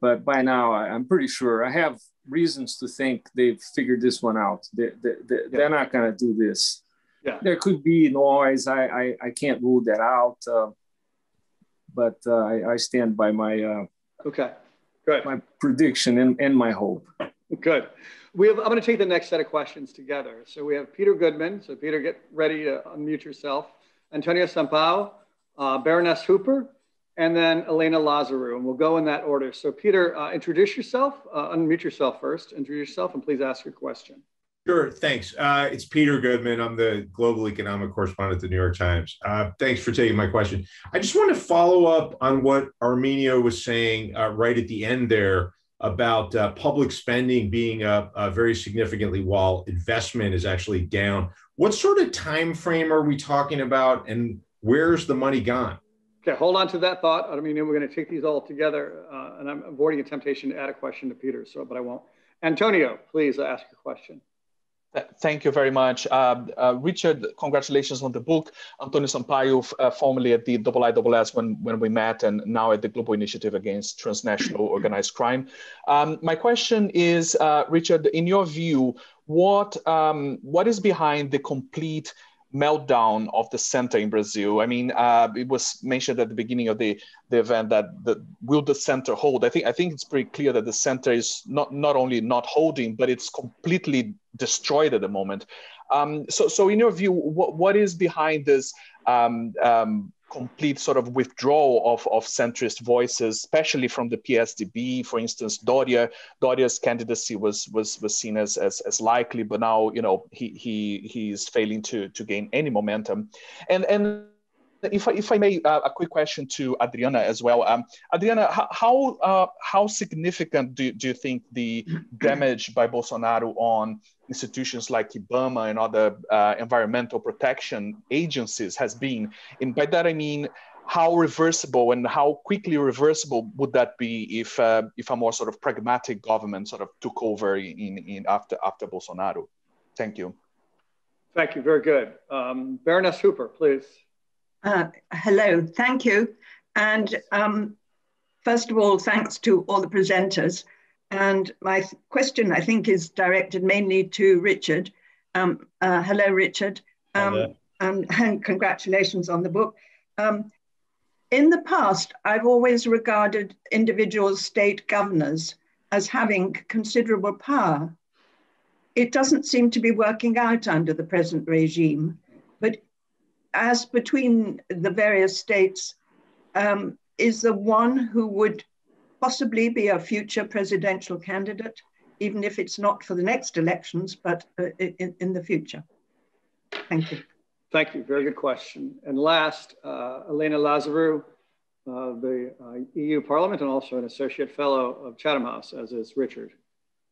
But by now, I'm pretty sure I have reasons to think they've figured this one out. They, they, they, yeah. They're not going to do this yeah. There could be noise. I, I, I can't rule that out. Uh, but uh, I, I, stand by my uh, okay, good. My prediction and, and my hope. Good. We have, I'm going to take the next set of questions together. So we have Peter Goodman. So Peter, get ready to unmute yourself. Antonio Sampaio, uh, Baroness Hooper, and then Elena Lazarou. And we'll go in that order. So Peter, uh, introduce yourself, uh, unmute yourself first, introduce yourself, and please ask your question. Sure, thanks. Uh, it's Peter Goodman. I'm the global economic correspondent at the New York Times. Uh, thanks for taking my question. I just want to follow up on what Arminio was saying uh, right at the end there about uh, public spending being up uh, very significantly while investment is actually down. What sort of time frame are we talking about, and where's the money gone? Okay, hold on to that thought. Mean, we're going to take these all together, uh, and I'm avoiding a temptation to add a question to Peter, so but I won't. Antonio, please ask your question. Thank you very much. Uh, uh, Richard, congratulations on the book. Antonio Sampaio, uh, formerly at the IISS when, when we met, and now at the Global Initiative Against Transnational Organized Crime. Um, my question is, uh, Richard, in your view, what, um, what is behind the complete meltdown of the center in Brazil. I mean, uh, it was mentioned at the beginning of the, the event that the, will the center hold? I think I think it's pretty clear that the center is not not only not holding, but it's completely destroyed at the moment. Um, so, so in your view, what, what is behind this um, um, complete sort of withdrawal of, of centrist voices, especially from the PSDB. For instance, Doria, Doria's candidacy was was was seen as, as, as likely, but now you know he he he's failing to to gain any momentum. And and if I, if I may, uh, a quick question to Adriana as well. Um, Adriana, how uh, how significant do, do you think the (clears throat) damage by Bolsonaro on institutions like IBAMA and other uh, environmental protection agencies has been. And by that I mean, how reversible and how quickly reversible would that be if uh, if a more sort of pragmatic government sort of took over in, in after after Bolsonaro? Thank you. Thank you. Very good. Um, Baroness Hooper, please. Uh, hello. Thank you. And um, first of all, thanks to all the presenters. And my question, I think, is directed mainly to Richard. Um, uh, hello, Richard. Um, and, and, congratulations on the book. Um, in the past, I've always regarded individual state governors as having considerable power. It doesn't seem to be working out under the present regime, as between the various states, um, is the one who would possibly be a future presidential candidate, even if it's not for the next elections, but uh, in, in, the future? Thank you. Thank you. Very good question. And last, uh, Elena Lazarou, uh, the EU Parliament, and also an associate fellow of Chatham House, as is Richard.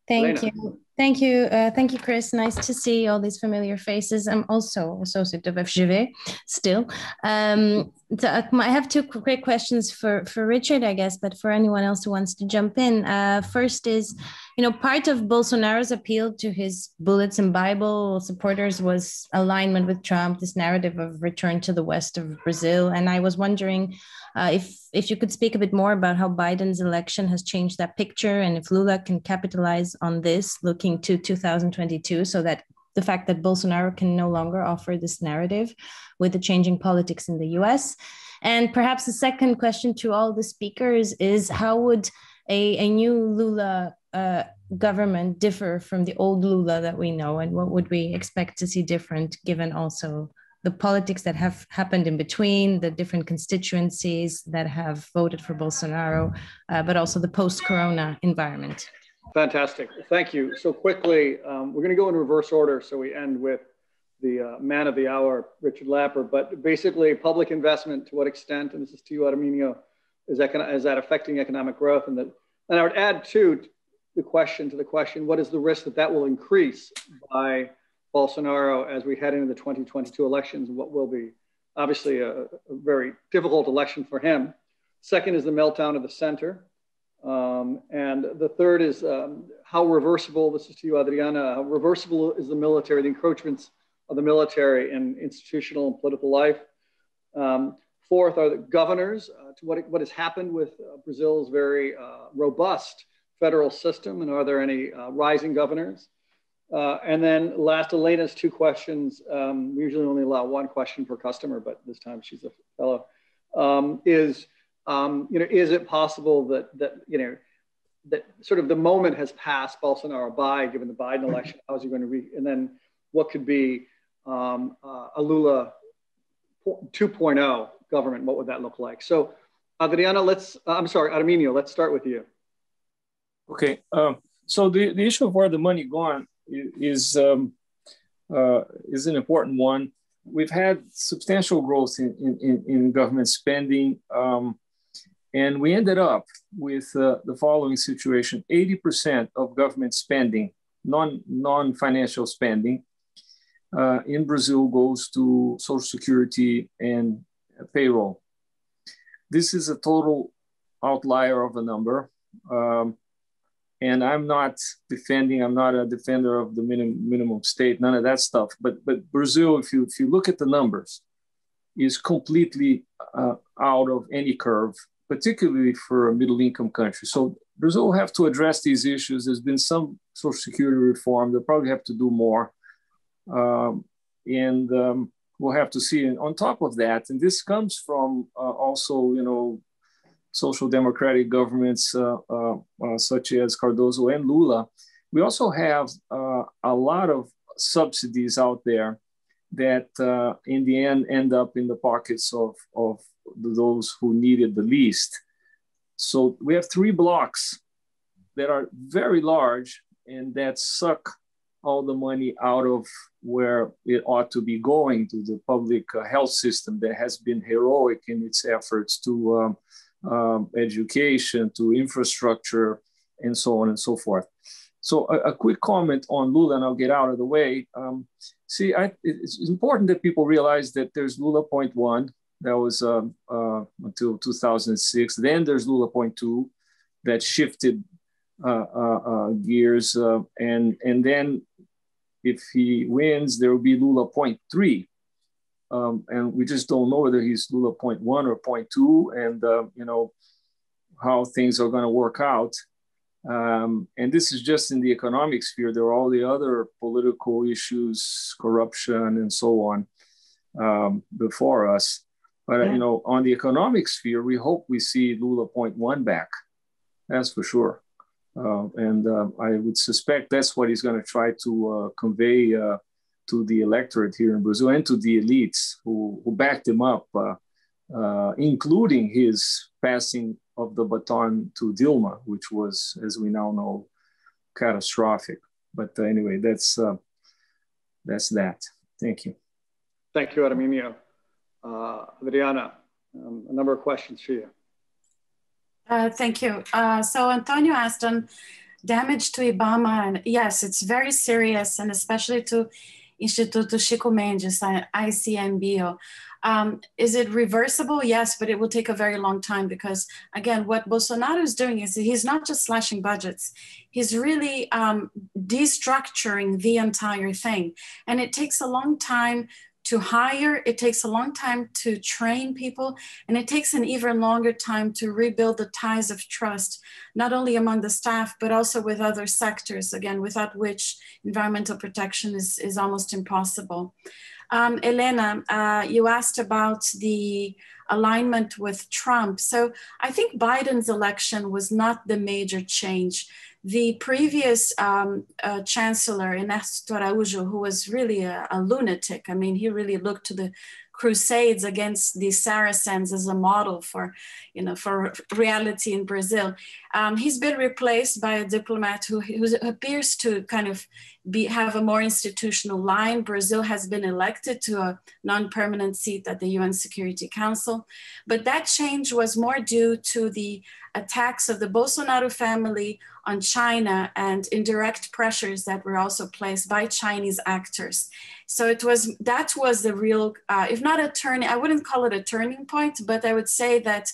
Thank Elena. you. Thank you. Uh, thank you, Chris. Nice to see all these familiar faces. I'm also associate of FGV still. Um, so uh, I have two quick questions for, for Richard, I guess, but for anyone else who wants to jump in. Uh, first is, you know, part of Bolsonaro's appeal to his bullets and Bible supporters was alignment with Trump, this narrative of return to the west of Brazil. And I was wondering uh, if if you could speak a bit more about how Biden's election has changed that picture, and if Lula can capitalize on this, looking to 2022, so that the fact that Bolsonaro can no longer offer this narrative with the changing politics in the US. And perhaps the second question to all the speakers is how would a, a new Lula uh, government differ from the old Lula that we know? And what would we expect to see different given also the politics that have happened in between, the different constituencies that have voted for Bolsonaro, uh, but also the post corona environment. Fantastic. Thank you. So, quickly, um, we're going to go in reverse order. So, we end with the uh, man of the hour, Richard Lapper. But basically, public investment to what extent, and this is to you, Arminio, is, econ- is that affecting economic growth? And, that, and I would add, too, the question to the question what is the risk that that will increase by Bolsonaro as we head into the 2022 elections, what will be obviously a, a very difficult election for him. Second is the meltdown of the center. Um, and the third is um, how reversible, this is to you, Adriana, how reversible is the military, the encroachments of the military in institutional and political life. Um, fourth are the governors, uh, to what, what has happened with uh, Brazil's very uh, robust federal system, and are there any uh, rising governors? Uh, and then last, Elena's two questions. Um, we usually only allow one question per customer, but this time she's a fellow. Um, is um, you know, is it possible that that you know that sort of the moment has passed Bolsonaro by, given the Biden election? How is he going to re? And then what could be um, uh, a Lula 2.0 government? What would that look like? So, Adriana, let's. Uh, I'm sorry, Arminio. Let's start with you. Okay. Um, so the, the issue of where the money gone is um, uh, is an important one. We've had substantial growth in, in, in government spending. Um, And we ended up with uh, the following situation 80% of government spending, non, non-financial spending, uh, in Brazil goes to Social Security and payroll. This is a total outlier of a number. Um, and I'm not defending, I'm not a defender of the minimum, minimum state, none of that stuff. But, but Brazil, if you, if you look at the numbers, is completely uh, out of any curve particularly for a middle income country. So Brazil will have to address these issues. There's been some social security reform. They'll probably have to do more. Um, and um, we'll have to see. And on top of that, and this comes from uh, also, you know, social democratic governments uh, uh, uh such as Cardoso and Lula. We also have uh, a lot of subsidies out there that uh, in the end end up in the pockets of, of those who need it the least. So we have three blocks that are very large and that suck all the money out of where it ought to be going to the public uh, health system that has been heroic in its efforts to um, um, education, to infrastructure, and so on and so forth. So a, a, quick comment on Lula, and I'll get out of the way. Um, see, I, it's important that people realize that there's Lula point one, that was um, uh, until 2006. Then there's Lula Point Two, that shifted uh, uh, uh gears, and and then if he wins, there will be Lula Point Three, um, and we just don't know whether he's Lula Point One or Point Two, and you know how things are going to work out. Um, and this is just in the economic sphere. There are all the other political issues, corruption, and so on um, before us. But yeah. you know, on the economic sphere, we hope we see Lula point one back. That's for sure. Uh, and uh, I would suspect that's what he's going to try to uh, convey uh, to the electorate here in Brazil and to the elites who, who backed him up, uh, uh, including his passing of the baton to Dilma, which was, as we now know, catastrophic. But anyway, that's that's that. Thank you. Thank you, Arminio. Uh, Adriana, um, a number of questions for you. Uh, thank you. Uh, so Antonio asked on damage to IBAMA, and yes, it's very serious, and especially to Instituto Chico Mendes, ICMBio. Um, is it reversible? Yes, but it will take a very long time because, again, what Bolsonaro is doing is he's not just slashing budgets, he's really um, destructuring the entire thing. And it takes a long time to hire, it takes a long time to train people, and it takes an even longer time to rebuild the ties of trust, not only among the staff, but also with other sectors, again, without which environmental protection is, is almost impossible. Um, Elena, uh, you asked about the alignment with Trump. So I think Biden's election was not the major change the previous um, uh, chancellor, Ernesto Araujo, who was really a, a, lunatic, I mean, he really looked to the crusades against the Saracens as a model for, you know, for reality in Brazil. Um, he's been replaced by a diplomat who, who appears to kind of be, have a more institutional line. Brazil has been elected to a non-permanent seat at the UN Security Council, but that change was more due to the attacks of the Bolsonaro family on China and indirect pressures that were also placed by Chinese actors. So it was that was the real, uh, if not a turning, I wouldn't call it a turning point, but I would say that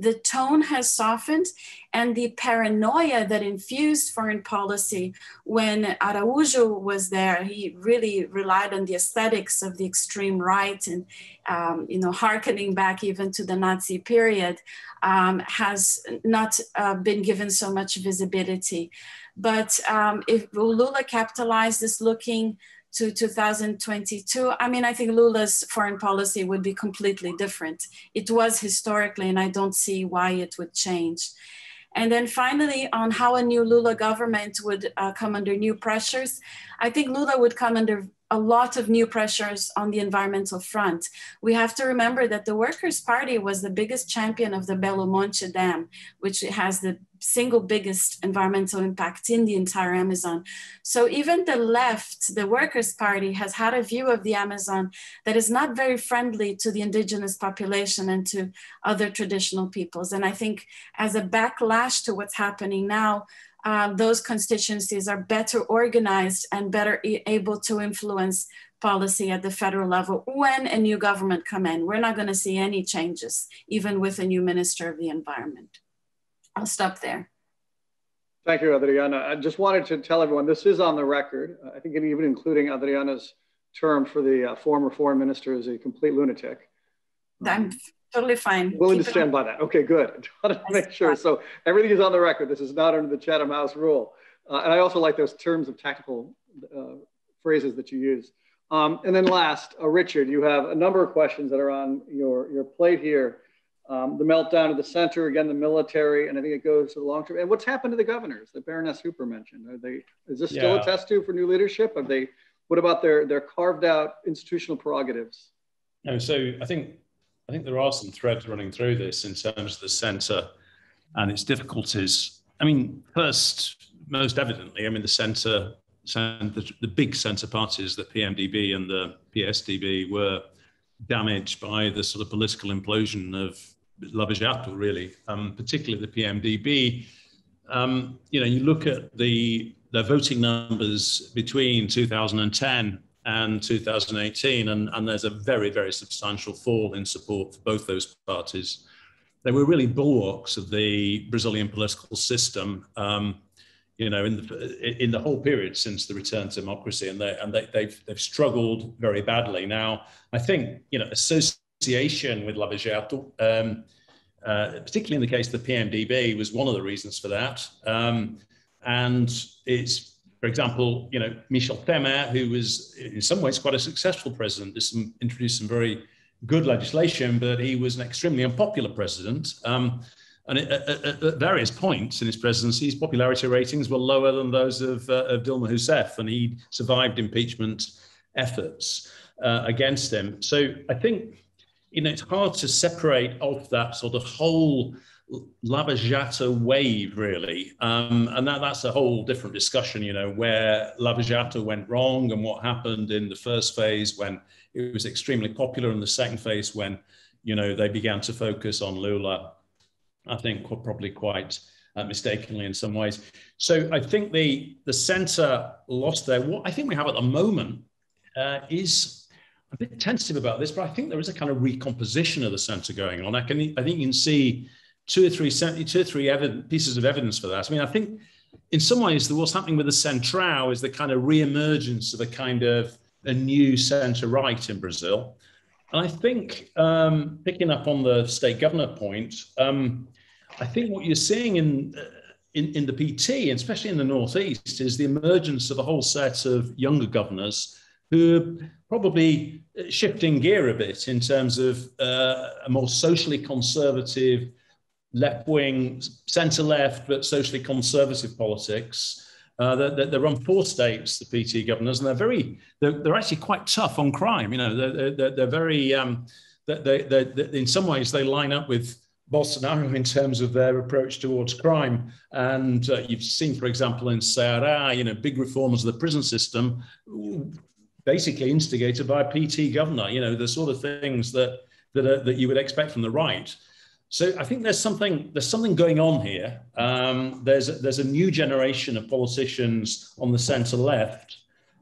the tone has softened and the paranoia that infused foreign policy when Araujo was there, he really relied on the aesthetics of the extreme right and, um, you know, harkening back even to the Nazi period, um, has not uh, been given so much visibility. But um, if Lula capitalized this looking to 2022, I mean, I think Lula's foreign policy would be completely different. It was historically, and I don't see why it would change. And then finally, on how a new Lula government would uh, come under new pressures, I think Lula would come under a lot of new pressures on the environmental front. We have to remember that the Workers' Party was the biggest champion of the Belo Monte Dam, which has the single biggest environmental impact in the entire Amazon. So even the left, the Workers' Party, has had a view of the Amazon that is not very friendly to the indigenous population and to other traditional peoples. And I think as a backlash to what's happening now, uh, those constituencies are better organized and better able to influence policy at the federal level when a new government come in. We're not going to see any changes, even with a new minister of the environment. I'll stop there. Thank you, Adriana. I just wanted to tell everyone this is on the record. I think even including Adriana's term for the uh, former foreign minister is a complete lunatic. I'm totally fine. Willing Keep to stand by that. Okay, good. (laughs) I wanted to make sure. So everything is on the record. This is not under the Chatham House rule. Uh, and I also like those terms of tactical uh, phrases that you use. Um, and then last, uh, Richard, you have a number of questions that are on your, your plate here. Um, the meltdown of the center, again, the military, and I think it goes to the long term. And what's happened to the governors that Baroness Hooper mentioned? Are they, is this still yeah. a test tube for new leadership? Are they, what about their, their carved out institutional prerogatives? No, so I think I think there are some threads running through this in terms of the centre and its difficulties. I mean, first, most evidently, I mean, the centre, the, the big centre parties, the PMDB and the PSDB, were damaged by the sort of political implosion of Lava Jato, really, um, particularly the PMDB. Um, you know, you look at the the voting numbers between 2010 and 2018, and, and there's a very, very substantial fall in support for both those parties. They were really bulwarks of the Brazilian political system, um, you know, in the in the whole period since the return to democracy, and they and they, they've they've struggled very badly. Now, I think you know association with Jato, um, uh, particularly in the case of the PMDB, was one of the reasons for that, um, and it's for example, you know, Michel Temer, who was in some ways quite a successful president, this introduced some very good legislation, but he was an extremely unpopular president. Um, and at, at, at, various points in his presidency, his popularity ratings were lower than those of, uh, of Dilma Rousseff, and he survived impeachment efforts uh, against him. So I think, you know, it's hard to separate off that sort of whole Lava Jato wave, really. Um, and that, that's a whole different discussion, you know, where Lava Jato went wrong and what happened in the first phase when it was extremely popular, and the second phase when, you know, they began to focus on Lula, I think probably quite uh, mistakenly in some ways. So I think the, the center lost there. What I think we have at the moment uh, is a bit tentative about this, but I think there is a kind of recomposition of the center going on. I, can, I think you can see two or three, two or three pieces of evidence for that. I mean, I think in some ways, what's happening with the Centrão is the kind of re-emergence of a kind of a new centre right in Brazil. And I think um, picking up on the state governor point, um, I think what you're seeing in, uh, in, in the PT, especially in the Northeast, is the emergence of a whole set of younger governors who are probably shifting gear a bit in terms of uh, a more socially conservative left wing, centre left, but socially conservative politics. Uh, they, they run four states, the PT governors, and they're very, they're, they're actually quite tough on crime. You know, they're, they're, they're very, um, they, they, they, in some ways, they line up with Bolsonaro in terms of their approach towards crime. And uh, you've seen, for example, in Ceará, you know, big reforms of the prison system, basically instigated by a PT governor. You know, the sort of things that that, are, that you would expect from the right. So I think there's something there's something going on here. Um, there's a, there's a new generation of politicians on the centre left.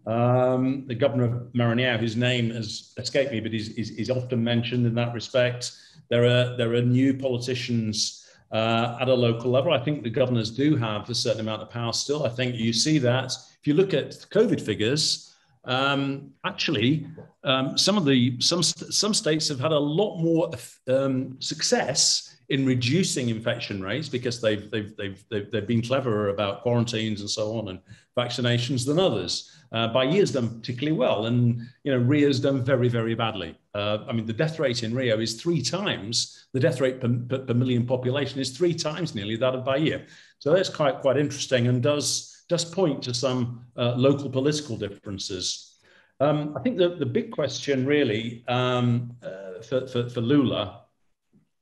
Um, the governor of Maranhão, whose name has escaped me, but he's, often mentioned in that respect. There are there are new politicians uh, at a local level. I think the governors do have a certain amount of power still. I think you see that if you look at COVID figures. Um, actually, um, some of the some some states have had a lot more um, success in reducing infection rates because they've, they've they've they've they've been cleverer about quarantines and so on and vaccinations than others. Uh, Bahia done particularly well, and you know Rio's done very very badly. Uh, I mean, the death rate in Rio is three times the death rate per, per, per million population is three times nearly that of Bahia. So that's quite quite interesting and does does point to some uh, local political differences. Um, I think the, the big question really um, uh, for, for, for, Lula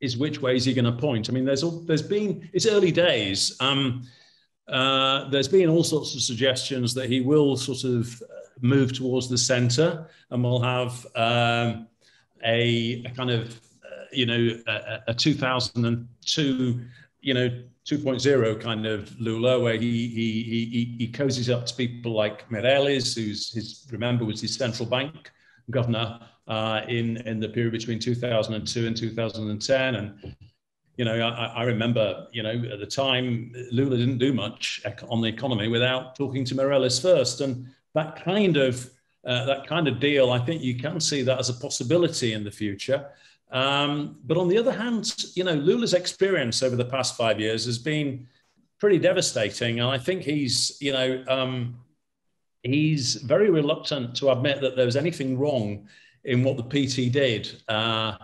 is which way is he going to point? I mean, there's all, there's been it's early days. Um, uh, there's been all sorts of suggestions that he will sort of move towards the centre and we'll have um, a, a, kind of uh, you know a, a 2002 you know 2.0 kind of Lula, where he he he he cozies up to people like Meirelles, who's his remember was his central bank governor uh, in in the period between 2002 and 2010, and you know I, I, remember you know at the time Lula didn't do much on the economy without talking to Meirelles first, and that kind of uh, that kind of deal, I think you can see that as a possibility in the future. Um, but on the other hand, you know, Lula's experience over the past five years has been pretty devastating. And I think he's, you know, um, he's very reluctant to admit that there was anything wrong in what the PT did. Uh,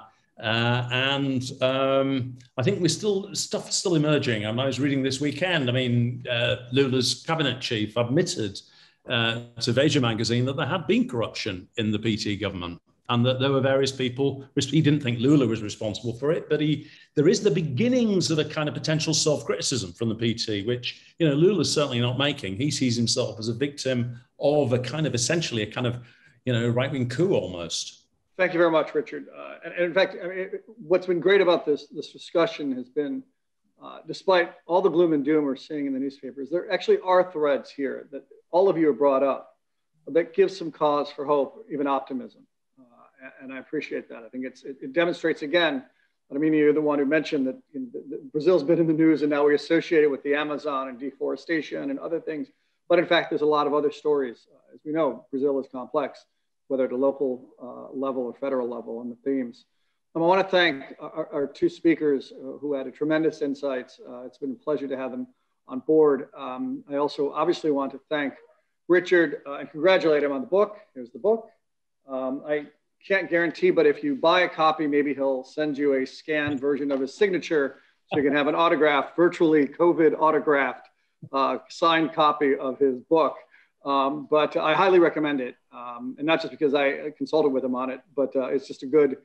uh, and um, I think we're still stuff still emerging. I, was reading this weekend. I mean, uh, Lula's cabinet chief admitted uh, to Veja magazine that there had been corruption in the PT government and that there were various people. He didn't think Lula was responsible for it, but he there is the beginnings of a kind of potential self-criticism from the PT, which you know Lula's certainly not making. He sees himself as a victim of a kind of essentially a kind of you know right-wing coup almost. Thank you very much, Richard. Uh, and, and, in fact, I mean, what's been great about this this discussion has been, uh, despite all the gloom and doom we're seeing in the newspapers, there actually are threads here that all of you have brought up that give some cause for hope, even optimism and I appreciate that. I think it's, it, it demonstrates again, I mean, you're the one who mentioned that the Brazil's been in the news and now we associate it with the Amazon and deforestation and other things. But in fact, there's a lot of other stories. Uh, as we know, Brazil is complex, whether at a local uh, level or federal level on the themes. Um, I want to thank our, our two speakers uh, who had a tremendous insights. Uh, it's been a pleasure to have them on board. Um, I also obviously want to thank Richard uh, and congratulate him on the book. Here's the book. Um, I can't guarantee, but if you buy a copy, maybe he'll send you a scanned version of his signature so you can have an autograph, virtually COVID autographed, uh, signed copy of his book. Um, but I highly recommend it. Um, and not just because I consulted with him on it, but uh, it's just a good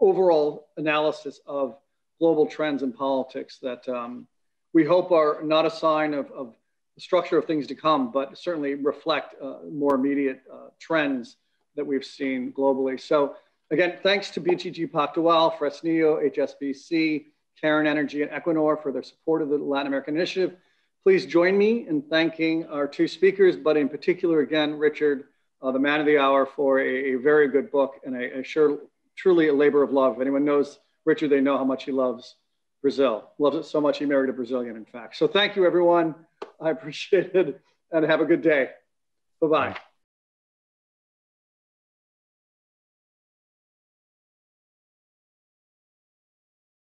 overall analysis of global trends in politics that um, we hope are not a sign of, of, the structure of things to come, but certainly reflect uh, more immediate uh, trends that we've seen globally. So again, thanks to BTG Pactual, Fresnillo, HSBC, Cairn Energy, and Equinor for their support of the Latin American Initiative. Please join me in thanking our two speakers, but in particular, again, Richard, uh, the man of the hour, for a, a very good book and a, a, sure, truly a labor of love. If anyone knows Richard, they know how much he loves Brazil. Loves it so much he married a Brazilian, in fact. So thank you, everyone. I appreciate it, and have a good day. Bye-bye.